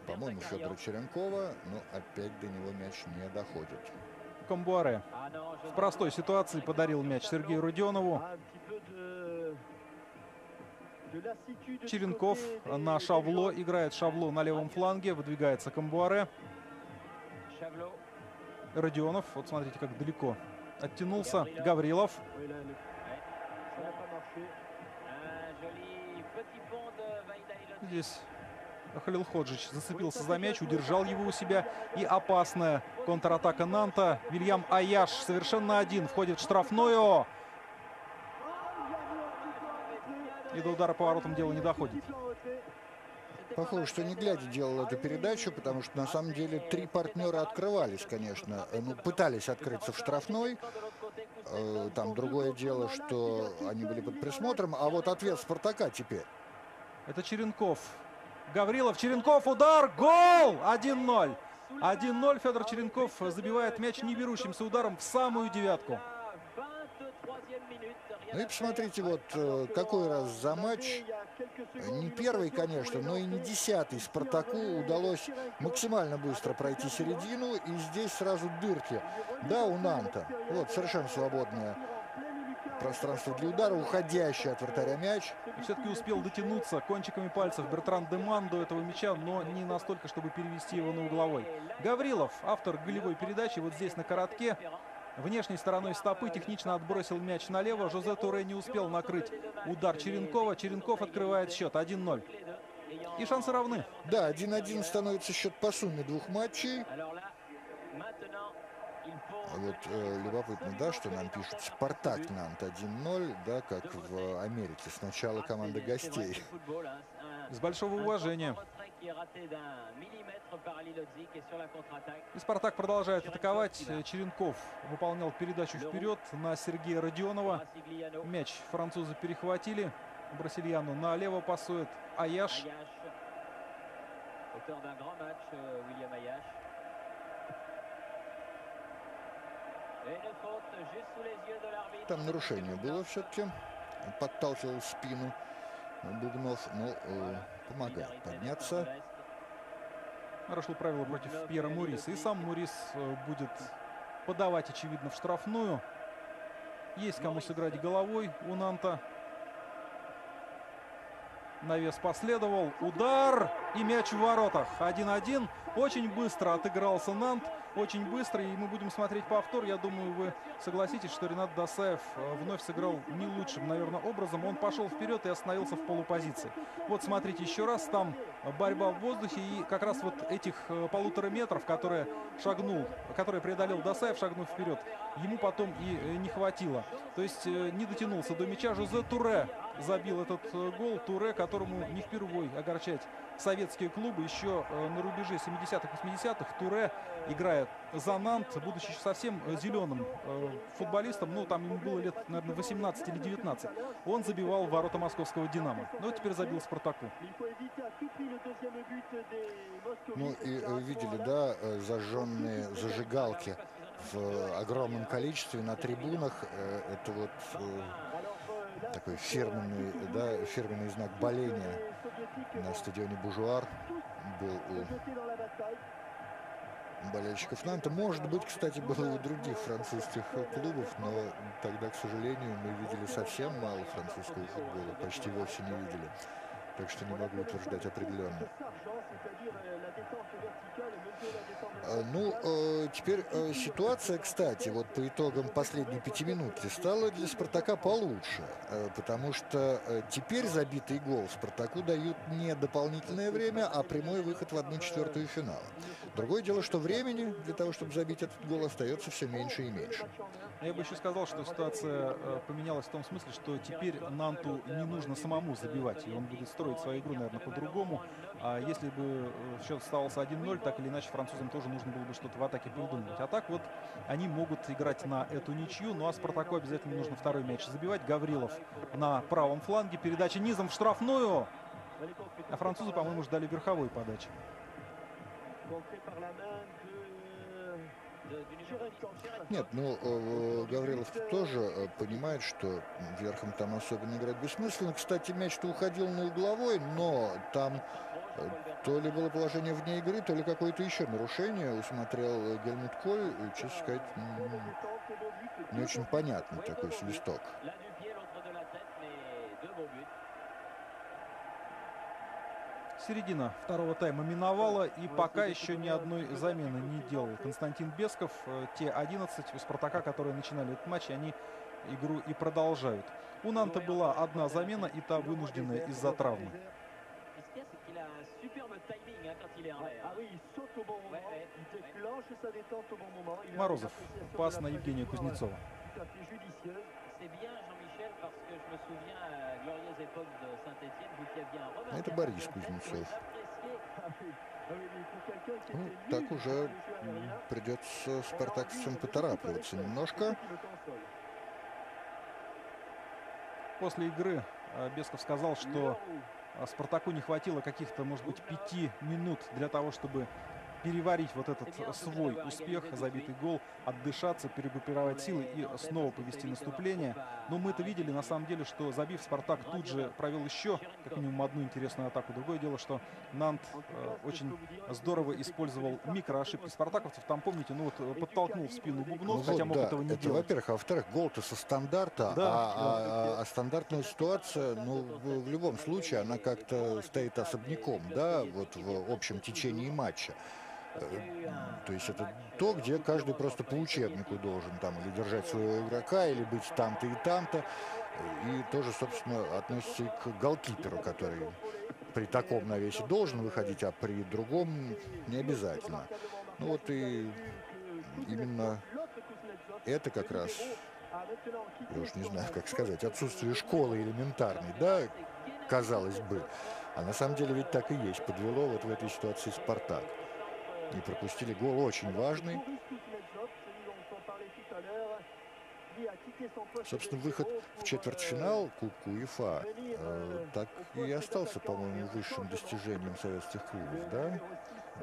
по-моему, Федора Черенкова. Но опять до него мяч не доходит. Комбуаре в простой ситуации подарил мяч Сергею Родионову. Черенков на Шавло. Играет Шавло на левом фланге. Выдвигается Комбуаре. Родионов. Вот смотрите, как далеко оттянулся. Гаврилов. Здесь Халил Ходжич зацепился за мяч, удержал его у себя. И опасная контратака Нанта. Вильям Аяш совершенно один. Входит в штрафную. И до удара поворотом дело не доходит. Похоже, что не глядя делал эту передачу, потому что на самом деле три партнера открывались, конечно. Ну, пытались открыться в штрафной. Э, там другое дело, что они были под присмотром. А вот ответ Спартака теперь. Это Черенков. Гаврилов, Черенков, удар, гол! 1-0. 1-0. Федор Черенков забивает мяч неберущимся ударом в самую девятку. Ну и посмотрите, вот э, какой раз за матч, не первый, конечно, но и не десятый Спартаку удалось максимально быстро пройти середину, и здесь сразу дырки. Да, у Нанта. Вот, совершенно свободная пространство для удара. Уходящий от вратаря мяч. Все-таки успел дотянуться кончиками пальцев Бертран Деман до этого мяча, но не настолько, чтобы перевести его на угловой. Гаврилов, автор голевой передачи, вот здесь на коротке. Внешней стороной стопы технично отбросил мяч налево. Жозе Туре не успел накрыть удар Черенкова. Черенков открывает счет 1-0. И шансы равны. Да, 1-1 становится счет по сумме двух матчей. А вот э, любопытно, да, что нам пишут Спартак Нант 1-0, да, как в Америке. Сначала команда гостей. С большого уважения. И Спартак продолжает атаковать. Черенков выполнял передачу вперед на Сергея Родионова. Мяч французы перехватили. Брасильяну налево пасует Аяш. Там нарушение было все-таки. Подталкивал спину Бубнов, но э, помогает подняться. Нарушил правила против Пьера Муриса. И сам Мурис э, будет подавать, очевидно, в штрафную. Есть кому сыграть головой у Нанта. Навес последовал. Удар и мяч в воротах. 1-1. Очень быстро отыгрался Нант очень быстро, и мы будем смотреть повтор. Я думаю, вы согласитесь, что Ренат Досаев э, вновь сыграл не лучшим, наверное, образом. Он пошел вперед и остановился в полупозиции. Вот смотрите еще раз, там борьба в воздухе, и как раз вот этих э, полутора метров, которые шагнул, которые преодолел Досаев, шагнув вперед, ему потом и э, не хватило. То есть не дотянулся до мяча. Жозе Туре забил этот гол. Туре, которому не впервой огорчать советские клубы. Еще на рубеже 70-х, 80-х Туре играет за Нант, будучи совсем э, зеленым э, футболистом, ну там ему было лет, наверное, 18 или 19, он забивал ворота московского «Динамо». Но теперь забил «Спартаку». Ну и э, видели, да, э, зажженные зажигалки в огромном количестве на трибунах. Это вот такой фирменный, да, фирменный знак боления на стадионе «Бужуар» был у болельщиков Нанта. Может быть, кстати, было у других французских клубов, но тогда, к сожалению, мы видели совсем мало французского футбола, почти вовсе не видели. Так что не могу утверждать определенно. А, ну, э, теперь э, ситуация, кстати, вот по итогам последней пяти минутки стала для «Спартака» получше, э, потому что теперь забитый гол «Спартаку» дают не дополнительное время, а прямой выход в одну четвертую финала. Другое дело, что времени для того, чтобы забить этот гол, остается все меньше и меньше. Я бы еще сказал, что ситуация поменялась в том смысле, что теперь Нанту не нужно самому забивать, и он будет строить свою игру, наверное, по-другому. А если бы счет оставался 1-0, так или иначе французам тоже нужно было бы что-то в атаке придумывать. А так вот они могут играть на эту ничью. Ну а Спартаку обязательно нужно второй мяч забивать. Гаврилов на правом фланге. Передача низом в штрафную. А французы, по-моему, ждали верховой подачи. Нет, ну, э, Гаврилов тоже э, понимает, что верхом там особенно играть бессмысленно. Кстати, мяч-то уходил на угловой, но там э, то ли было положение вне игры, то ли какое-то еще нарушение усмотрел Гельмут Коль. Честно сказать, не очень понятный такой свисток. Середина второго тайма миновала, и пока еще ни одной замены не делал Константин Бесков. Э, те 11 у «Спартака», которые начинали этот матч, они игру и продолжают. У Нанта была одна замена, и та вынужденная из-за травмы. Морозов. Пас на Евгения Кузнецова. Это Борис Кузнецов. Ну, так уже придется спартакцам поторапливаться немножко. После игры э, Бесков сказал, что э, Спартаку не хватило каких-то, может быть, пяти минут для того, чтобы переварить вот этот свой успех, забитый гол, отдышаться, перегруппировать силы и снова повести наступление. Но мы это видели на самом деле, что забив Спартак тут же провел еще как минимум одну интересную атаку. Другое дело, что Нант э, очень здорово использовал микроошибки спартаковцев. Там, помните, ну вот э, подтолкнул в спину Бубнов, Ну хотя вот, мог да, этого не это, делать. во-первых. А во-вторых, гол-то со стандарта, Да, а, а- а стандартная ситуация, ну, в, в любом случае, она как-то стоит особняком, да, вот в общем течении матча. То есть это то, где каждый просто по учебнику должен там или держать своего игрока, или быть там-то и там-то. И тоже, собственно, относится и к голкиперу, который при таком навесе должен выходить, а при другом не обязательно. Ну вот и именно это как раз, я уж не знаю, как сказать, отсутствие школы элементарной, да, казалось бы. А на самом деле ведь так и есть. Подвело вот в этой ситуации Спартак. И пропустили гол очень важный. Собственно, выход в четвертьфинал Кубку УЕФА э, так и остался, по-моему, высшим достижением советских клубов, да?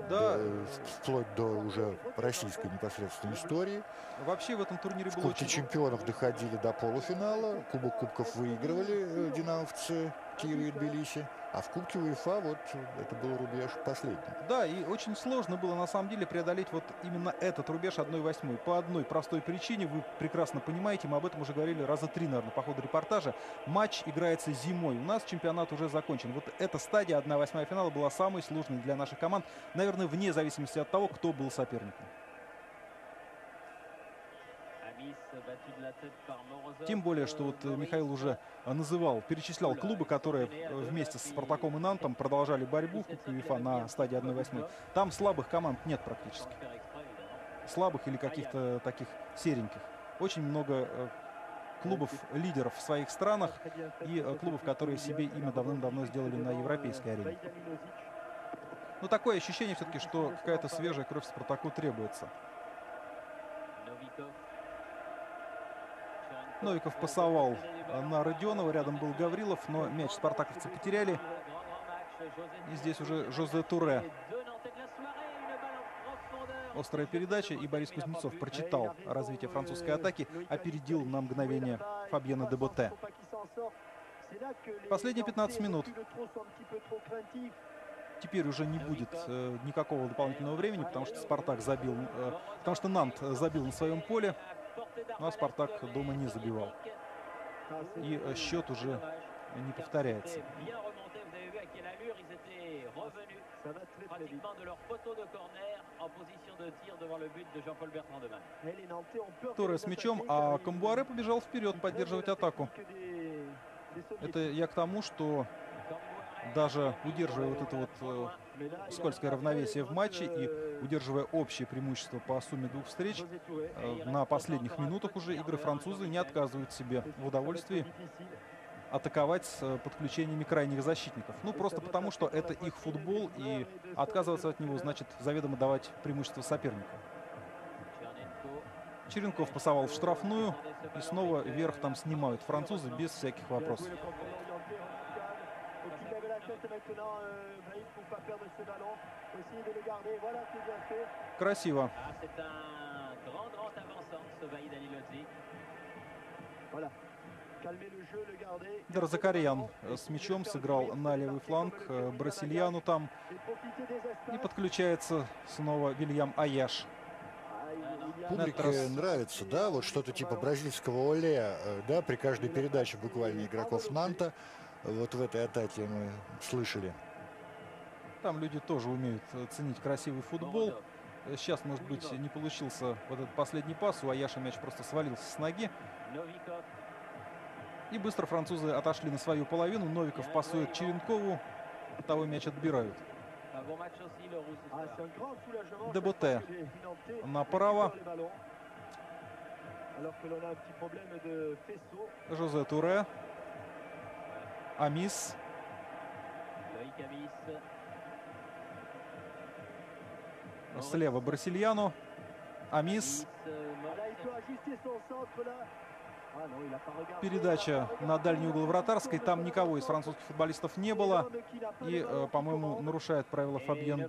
Да, До- вплоть до уже российской непосредственной истории. вообще в этом турнире В было Кубке очень... чемпионов доходили до полуфинала, Кубок Кубков выигрывали э, динамовцы Киева и Тбилиси, а в Кубке УЕФА вот э, это был рубеж последний. Да, и очень сложно было на самом деле преодолеть вот именно этот рубеж 1-8. По одной простой причине, вы прекрасно понимаете, мы об этом уже говорили раза три, наверное, по ходу репортажа. Матч играется зимой, у нас чемпионат уже закончен. Вот эта стадия 1-8 финала была самой сложной для наших команд, наверное, вне зависимости от того, кто был соперником. Тем более, что вот э, Михаил уже называл, перечислял клубы, которые вместе с Спартаком и Нантом продолжали борьбу в Кубке УЕФА на стадии 1-8. Там слабых команд нет практически. Слабых или каких-то таких сереньких. Очень много э, клубов, лидеров в своих странах и э, клубов, которые себе имя давным-давно сделали на европейской арене. Но такое ощущение все-таки, что какая-то свежая кровь Спартаку требуется. Новиков пасовал на Родионова, рядом был Гаврилов, но мяч спартаковцы потеряли. И здесь уже Жозе Туре. Острая передача, и Борис Кузнецов прочитал развитие французской атаки, опередил на мгновение Фабьена Деботе. Последние 15 минут. Теперь уже не будет э, никакого дополнительного времени, потому что Спартак забил, э, потому что Нант забил на своем поле, ну а Спартак дома не забивал. И э, счет уже не повторяется. Ça va très très vite. pratiquement de leur poteau de corner en position de tir devant le but de Jean-Paul Bertrand demain. Et les Nantais ont peur de Торре les с мячом, а Камбуаре побежал вперед поддерживать атаку. Это я к тому, что даже удерживая вот это вот э, скользкое равновесие в матче и удерживая общее преимущество по сумме двух встреч, э, на последних минутах уже игры французы не отказывают себе в удовольствии атаковать с э, подключениями крайних защитников. Ну, просто потому, что это их футбол, и отказываться от него значит заведомо давать преимущество сопернику. Черенков пасовал в штрафную, и снова вверх там снимают французы без всяких вопросов. Maintenant, euh, Baïd, pour pas perdre ce ballon. Essayer de le garder. Voilà, c'est bien fait. Красиво. Ah, c'est un grand, grand avançant, ce Vaïd Alilodzi. Voilà. Дарзакарьян э, с мячом сыграл на левый фланг. э, Брасильяну там. И подключается снова Вильям Аяш. Ah, Публике раз- нравится, да, вот что-то типа бразильского оле, э, да, при каждой передаче буквально игроков Нанта. Вот в этой атаке мы слышали. Там люди тоже умеют э, ценить красивый футбол. Э, Сейчас, может быть, не получился вот этот последний пас. У Аяша мяч просто свалился с ноги. Novikov, И быстро французы отошли на свою половину. Новиков пасует Черенкову. Того мяч отбирают. les Nantais направо. Жозе Туре. Амис. Amis, Слева Брасильяну. Амис. regardé. Передача на дальний угол вратарской. Там никого из французских футболистов не было. И, э, по-моему, нарушает правила Фабьен une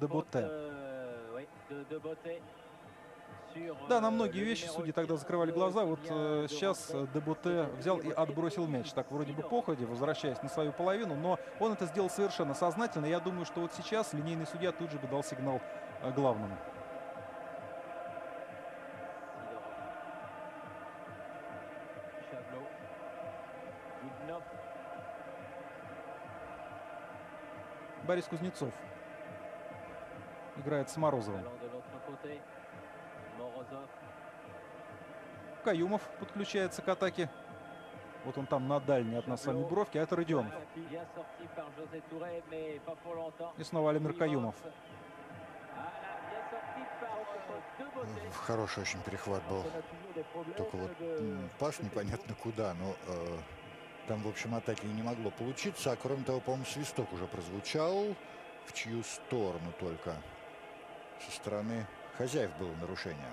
Да, на многие вещи судьи тогда закрывали глаза. Вот э, сейчас Дебуте взял и отбросил мяч. Так вроде бы походе, возвращаясь на свою половину. Но он это сделал совершенно сознательно. Я думаю, что вот сейчас линейный судья тут же бы дал сигнал э, главному. Борис Кузнецов играет с Морозовым. Каюмов подключается к атаке. Вот он там на дальней от нас с вами бровки, а это Родионов. И снова Алимир Каюмов. Хороший очень перехват был. Только вот пас непонятно куда, но э, там, в общем, атаки не могло получиться. А кроме того, по-моему, свисток уже прозвучал. В чью сторону только? Со стороны хозяев было нарушение.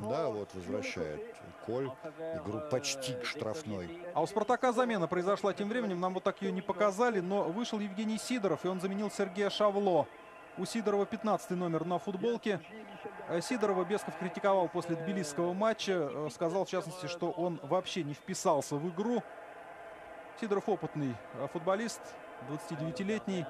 Да, вот возвращает Коль игру почти штрафной. А у «Спартака» замена произошла тем временем. Нам вот так ее не показали, но вышел Евгений Сидоров, и он заменил Сергея Шавло. У Сидорова 15 номер на футболке. Э, Сидорова Бесков критиковал после тбилисского матча. Э, сказал, в частности, что он вообще не вписался в игру. Сидоров опытный э, футболист, 29-летний.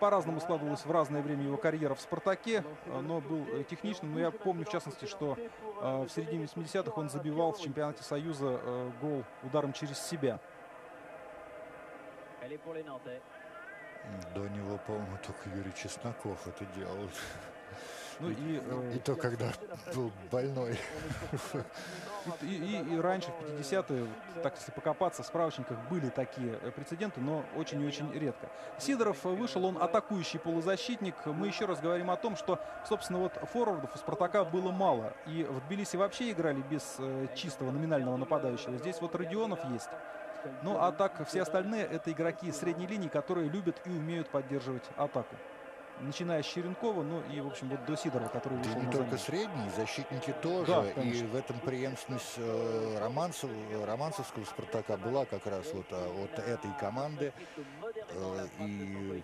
По-разному складывалось в разное время его карьера в «Спартаке», но был техничным. Но я помню, в частности, что в середине 80-х он забивал в чемпионате Союза гол ударом через себя. До него, по-моему, только Юрий Чесноков это делал. Ну и, и то, когда был больной. И, и, и раньше, в 50-е, так если покопаться, в справочниках были такие э, прецеденты, но очень и очень редко. Сидоров вышел, он атакующий полузащитник. Мы еще раз говорим о том, что, собственно, вот форвардов у «Спартака» было мало. И в Тбилиси вообще играли без э, чистого номинального нападающего. Здесь вот Родионов есть. Ну а так все остальные это игроки средней линии, которые любят и умеют поддерживать атаку. Начиная с Черенкова, ну и, в общем, вот до Сидорова, который вышел не только средние, защитники тоже. Да, и в этом преемственность э, Романцев, романцевского «Спартака» была как раз вот а, от этой команды. Э, и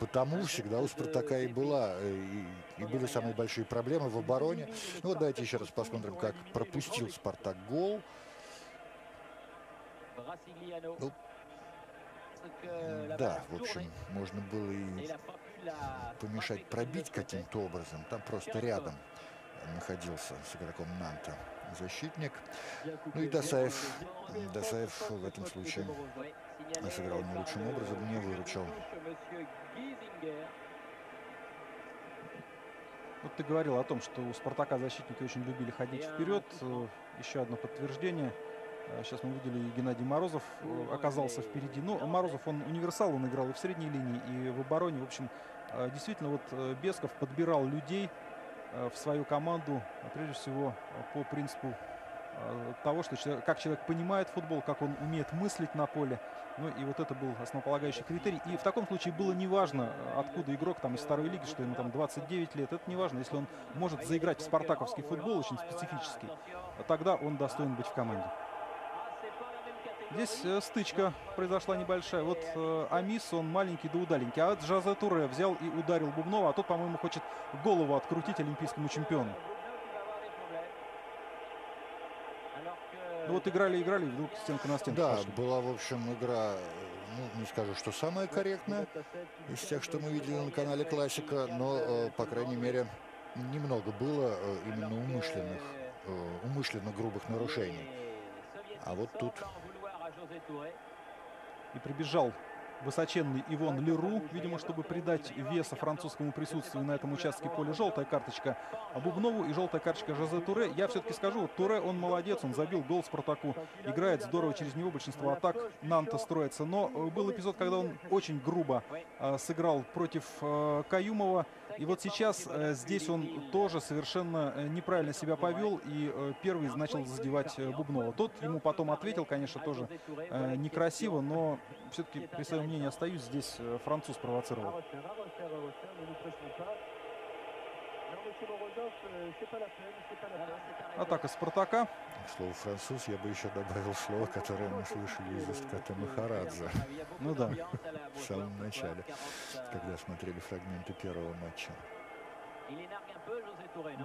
потому всегда у «Спартака» и была, э, и, и были самые большие проблемы в обороне. Ну вот давайте еще раз посмотрим, как пропустил «Спартак» гол. Ну, да, в общем, можно было и помешать пробить каким-то образом. Там просто рядом находился с игроком Нанта защитник. Ну и Досаев. Досаев в этом случае сыграл не лучшим образом, не выручил. Вот ты говорил о том, что у «Спартака» защитники очень любили ходить вперед. Еще одно подтверждение – Сейчас мы видели, Геннадий Морозов э, оказался впереди. Но ну, Морозов, он универсал, он играл и в средней линии, и в обороне. В общем, действительно, вот э, Бесков подбирал людей в свою команду, прежде всего, по принципу того, что как человек понимает футбол, как он умеет мыслить на поле. Ну и вот это был основополагающий критерий. И в таком случае было неважно, откуда игрок там из второй лиги, что ему там 29 лет. Это неважно, если он может заиграть в спартаковский футбол, очень специфический, тогда он достоин быть в команде. Здесь э, стычка произошла небольшая. Вот э, Амис, он маленький да удаленький. А Джазе Туре взял и ударил Бубнова. А тот, по-моему, хочет голову открутить олимпийскому чемпиону. Ну вот играли, играли, и вдруг стенка на стенку. Да, пошли. была, в общем, игра, ну, не скажу, что самая корректная из тех, что мы видели на канале Классика, но, э, по крайней мере, немного было э, именно умышленных, э, умышленно грубых нарушений. А вот тут и прибежал высоченный Ивон Леру, видимо, чтобы придать веса французскому присутствию на этом участке поля. Желтая карточка Бубнову и желтая карточка Жозе Туре. Я все-таки скажу, Туре, он молодец, он забил гол Спартаку, играет здорово через него, большинство атак Нанта строится. Но э, был эпизод, когда он очень грубо э, сыграл против э, Каюмова. И вот сейчас э, здесь он тоже совершенно э, неправильно себя повел и э, первый начал задевать Бубнова. Тот ему потом ответил, конечно, тоже некрасиво, но все-таки при своем мнении остаюсь. Здесь француз провоцировал. Атака Спартака. К слову, француз, я бы еще добавил слово, которое мы слышали из уст Ката Махарадзе Ну да. в самом начале, когда смотрели фрагменты первого матча.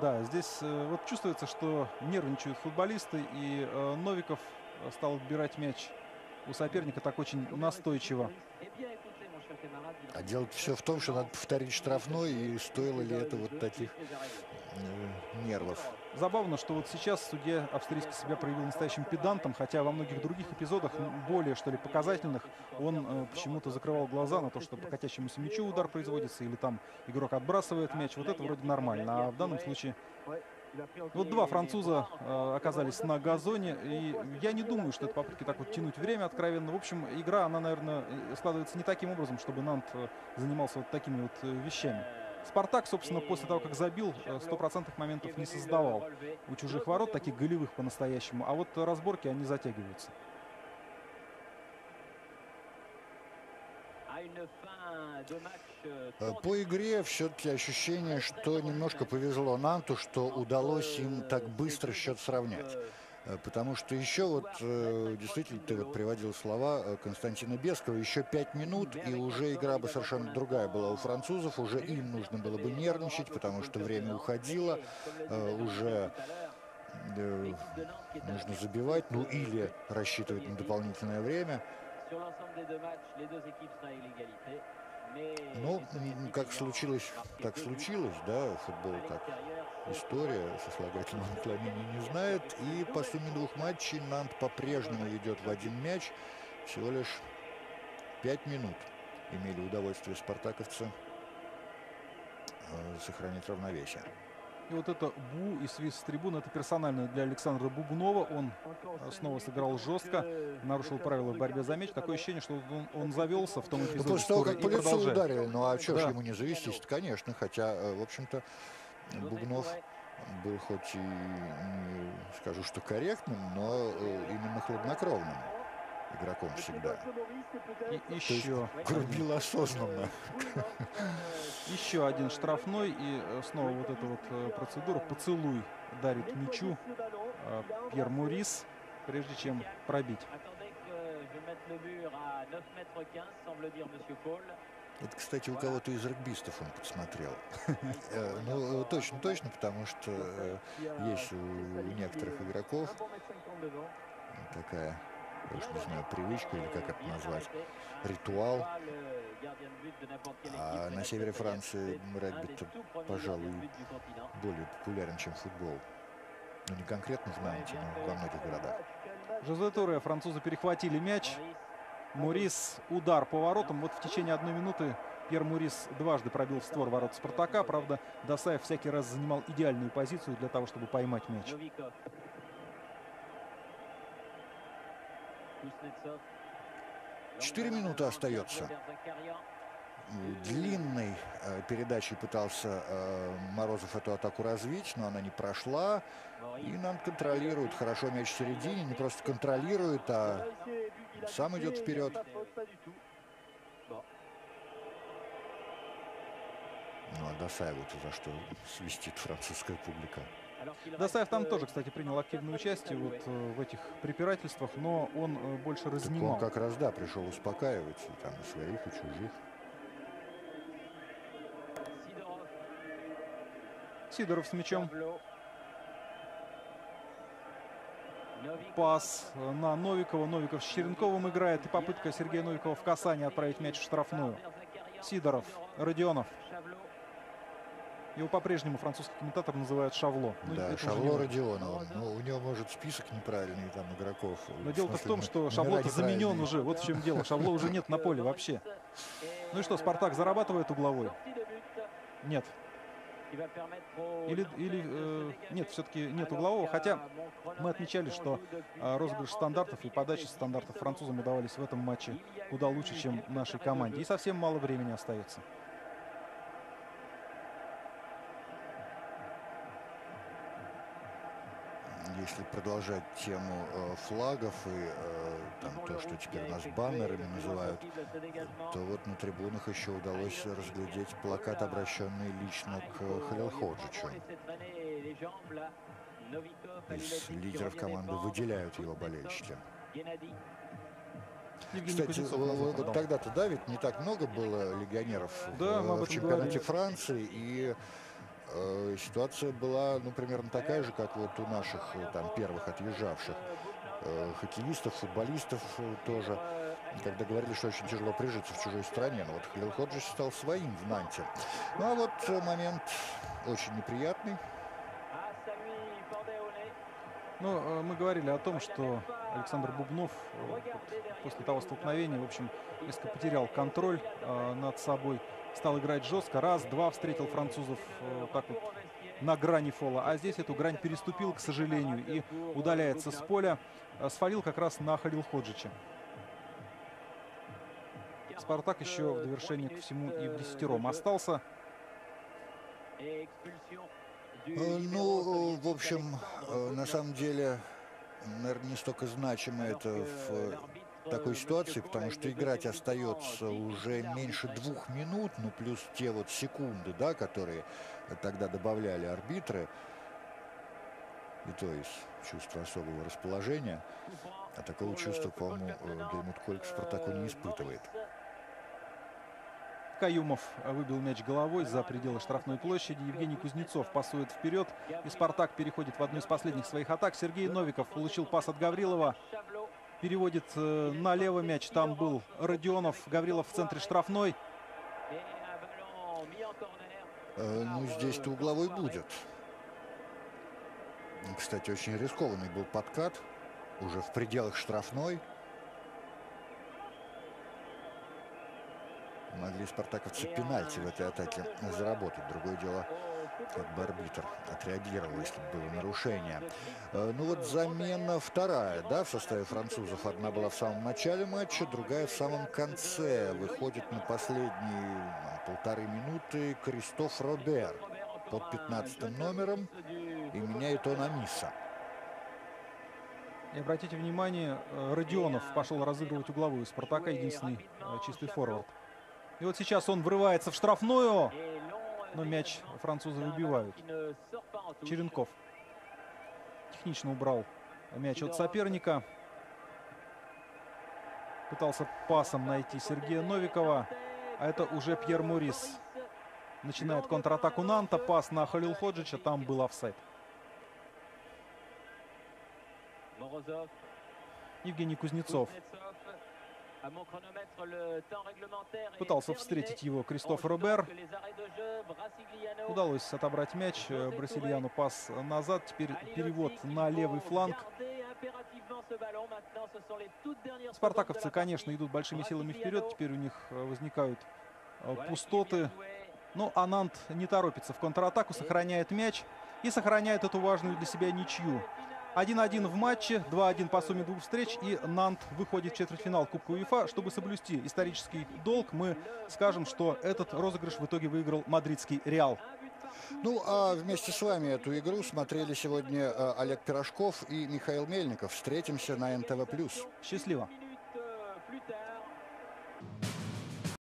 Да, здесь э, вот чувствуется, что нервничают футболисты, и э, Новиков стал отбирать мяч у соперника так очень настойчиво. А дело все в том, что надо повторить штрафной, и стоило ли это вот таких э, нервов. Забавно, что вот сейчас судья австрийский себя проявил настоящим педантом, хотя во многих других эпизодах, ну, более что ли показательных, он э, почему-то закрывал глаза на то, что по катящемуся мячу удар производится, или там игрок отбрасывает мяч. Вот это вроде нормально. А в данном случае вот два француза э, оказались на газоне, и я не думаю, что это попытки так вот тянуть время откровенно. В общем, игра, она, наверное, складывается не таким образом, чтобы Нант э, занимался вот такими вот э, вещами. Спартак, собственно, после того, как забил, э, стопроцентных моментов не создавал у чужих ворот, таких голевых по-настоящему. А вот разборки, они затягиваются. Э, по игре все-таки ощущение, что немножко повезло Нанту, что удалось им так быстро счет сравнять. Э, потому что еще вот, э, действительно, ты вот приводил слова Константина Бескова, еще пять минут, и уже игра бы совершенно другая была у французов, уже им нужно было бы нервничать, потому что время уходило, уже нужно забивать, ну или рассчитывать на дополнительное время. Ну, как случилось, так случилось, да, футбол так. История сослагательного наклонения не знает. И по сумме двух матчей Нант по-прежнему ведет в один мяч. Всего лишь пять минут имели удовольствие спартаковцы э, сохранить равновесие. И вот это Бу и свист с трибун, это персонально для Александра Бубнова. Он снова сыграл жестко, нарушил правила в борьбе за мяч. Такое ощущение, что он, он завелся в том эпизоде. Ну, после того, как по лицу ударили, ну а что да. ж ему не завестись? Конечно, хотя, э, в общем-то, Бубнов был хоть и не скажу, что корректным, но э, именно хладнокровным игроком всегда. И еще. Грубил осознанно. Еще один штрафной. И э, снова вот эта вот э, процедура. Поцелуй дарит мячу э, Пьер Мурис, прежде чем пробить. Это, кстати, у кого-то из регбистов он подсмотрел. ну, точно, точно, потому что есть у некоторых игроков такая я не знаю, привычка или как это назвать, ритуал. А на севере Франции регби пожалуй, более популярен, чем футбол. Ну, не конкретно в Нанте, но во многих городах. Жозе Туре французы перехватили мяч. Мурис удар по воротам. Вот в течение одной минуты Пьер Мурис дважды пробил в створ ворот Спартака. Правда, Досаев всякий раз занимал идеальную позицию для того, чтобы поймать мяч. Четыре минуты остается. Длинной э, передачей пытался э, Морозов эту атаку развить, но она не прошла. И нам контролирует хорошо мяч в середине. Не просто контролирует, а сам идет вперед. Ну, а Досаеву-то за что свистит французская публика? Досаев там тоже, кстати, принял активное участие вот э, в этих препирательствах, но он э, больше разнимал. Так он как раз, да, пришел успокаивать и там и своих, и чужих. Сидоров с мячом. Пас э, на Новикова. Новиков с Черенковым играет. И попытка Сергея Новикова в касание отправить мяч в штрафную. Сидоров, Родионов. Его по-прежнему французский комментатор называет Шавло. Ну, да, Шавло Родионова. Ну, у него, может, список неправильный там игроков. Но дело-то в том, что Шавло заменен уже. Вот в чем дело. Шавло уже нет на поле вообще. Ну и что, Спартак зарабатывает угловой? Нет. Или, или э, нет, все-таки нет углового. Хотя мы отмечали, что э, розыгрыш стандартов и подача стандартов французам удавались в этом матче куда лучше, чем нашей команде. И совсем мало времени остается. Если продолжать тему э, флагов и э, там, то, что теперь у нас баннерами называют, то вот на трибунах еще удалось разглядеть плакат, обращенный лично к Халил Ходжичу. из лидеров команды выделяют его болельщики. Евгений Кстати, вот тогда-то, да, ведь не так много было легионеров Да, в, об в чемпионате говорили. Франции, и э, ситуация была, ну, примерно такая же, как вот у наших э, там первых отъезжавших э, хоккеистов, футболистов э, тоже, когда говорили, что очень тяжело прижиться в чужой стране. Но вот Халил Ходжи стал своим в Нанте. Ну, а вот э, момент очень неприятный. Ну, э, мы говорили о том, что Александр Бубнов э, после того столкновения, в общем, несколько потерял контроль э, над собой. Стал играть жестко. Раз, два встретил французов э, так вот на грани фола. А здесь эту грань переступил, к сожалению, и удаляется с поля. Э, Свалил как раз на Халил Ходжича. Спартак еще в довершение ко всему и в десятером остался. Ну, в общем, э, на самом деле, наверное, не столько значимо это в такой ситуации, потому что играть остается уже меньше двух минут, ну, плюс те вот секунды, да, которые тогда добавляли арбитры, и то из чувства особого расположения. А такого чувства, по-моему, э, Гельмут Коль к Спартаку не испытывает. Каюмов выбил мяч головой за пределы штрафной площади. Евгений Кузнецов пасует вперед. И Спартак переходит в одну из последних своих атак. Сергей Новиков получил пас от Гаврилова. Переводит э, налево мяч. Там был Родионов. Гаврилов в центре штрафной. Э, Ну, здесь-то угловой будет. Кстати, очень рискованный был подкат. Уже в пределах штрафной. Могли спартаковцы пенальти в этой атаке заработать. Другое дело, как бы арбитр отреагировал, если бы было нарушение. Э, Ну вот замена вторая, да, в составе французов. Одна была в самом начале матча, другая в самом конце. Выходит на последние ну, полторы минуты Кристоф Робер под 15 номером и меняет он Амиса. И обратите внимание, э, Родионов пошел разыгрывать угловую Спартака. Единственный э, чистый форвард. И вот сейчас он врывается в штрафную. Но мяч французы выбивают. Черенков технично убрал мяч от соперника. Пытался пасом найти Сергея Новикова. А это уже Пьер Морис. Начинает контратаку Нанта. Пас на Халил Ходжича. Там был офсайд. Евгений Кузнецов пытался встретить его Кристоф Робер. Удалось отобрать мяч. Э, Бразильяну пас назад. Теперь перевод на левый фланг. Спартаковцы, конечно, идут большими силами вперед. Теперь у них э, возникают э, пустоты. Но Анант не торопится в контратаку, сохраняет мяч и сохраняет эту важную для себя ничью. 1-1 в матче, 2-1 по сумме двух встреч, и Нант выходит в четвертьфинал Кубка УЕФА. Чтобы соблюсти исторический долг, мы скажем, что этот розыгрыш в итоге выиграл мадридский «Реал». Ну, а вместе с вами эту игру смотрели сегодня э, Олег Пирожков и Михаил Мельников. Встретимся на НТВ+. Счастливо!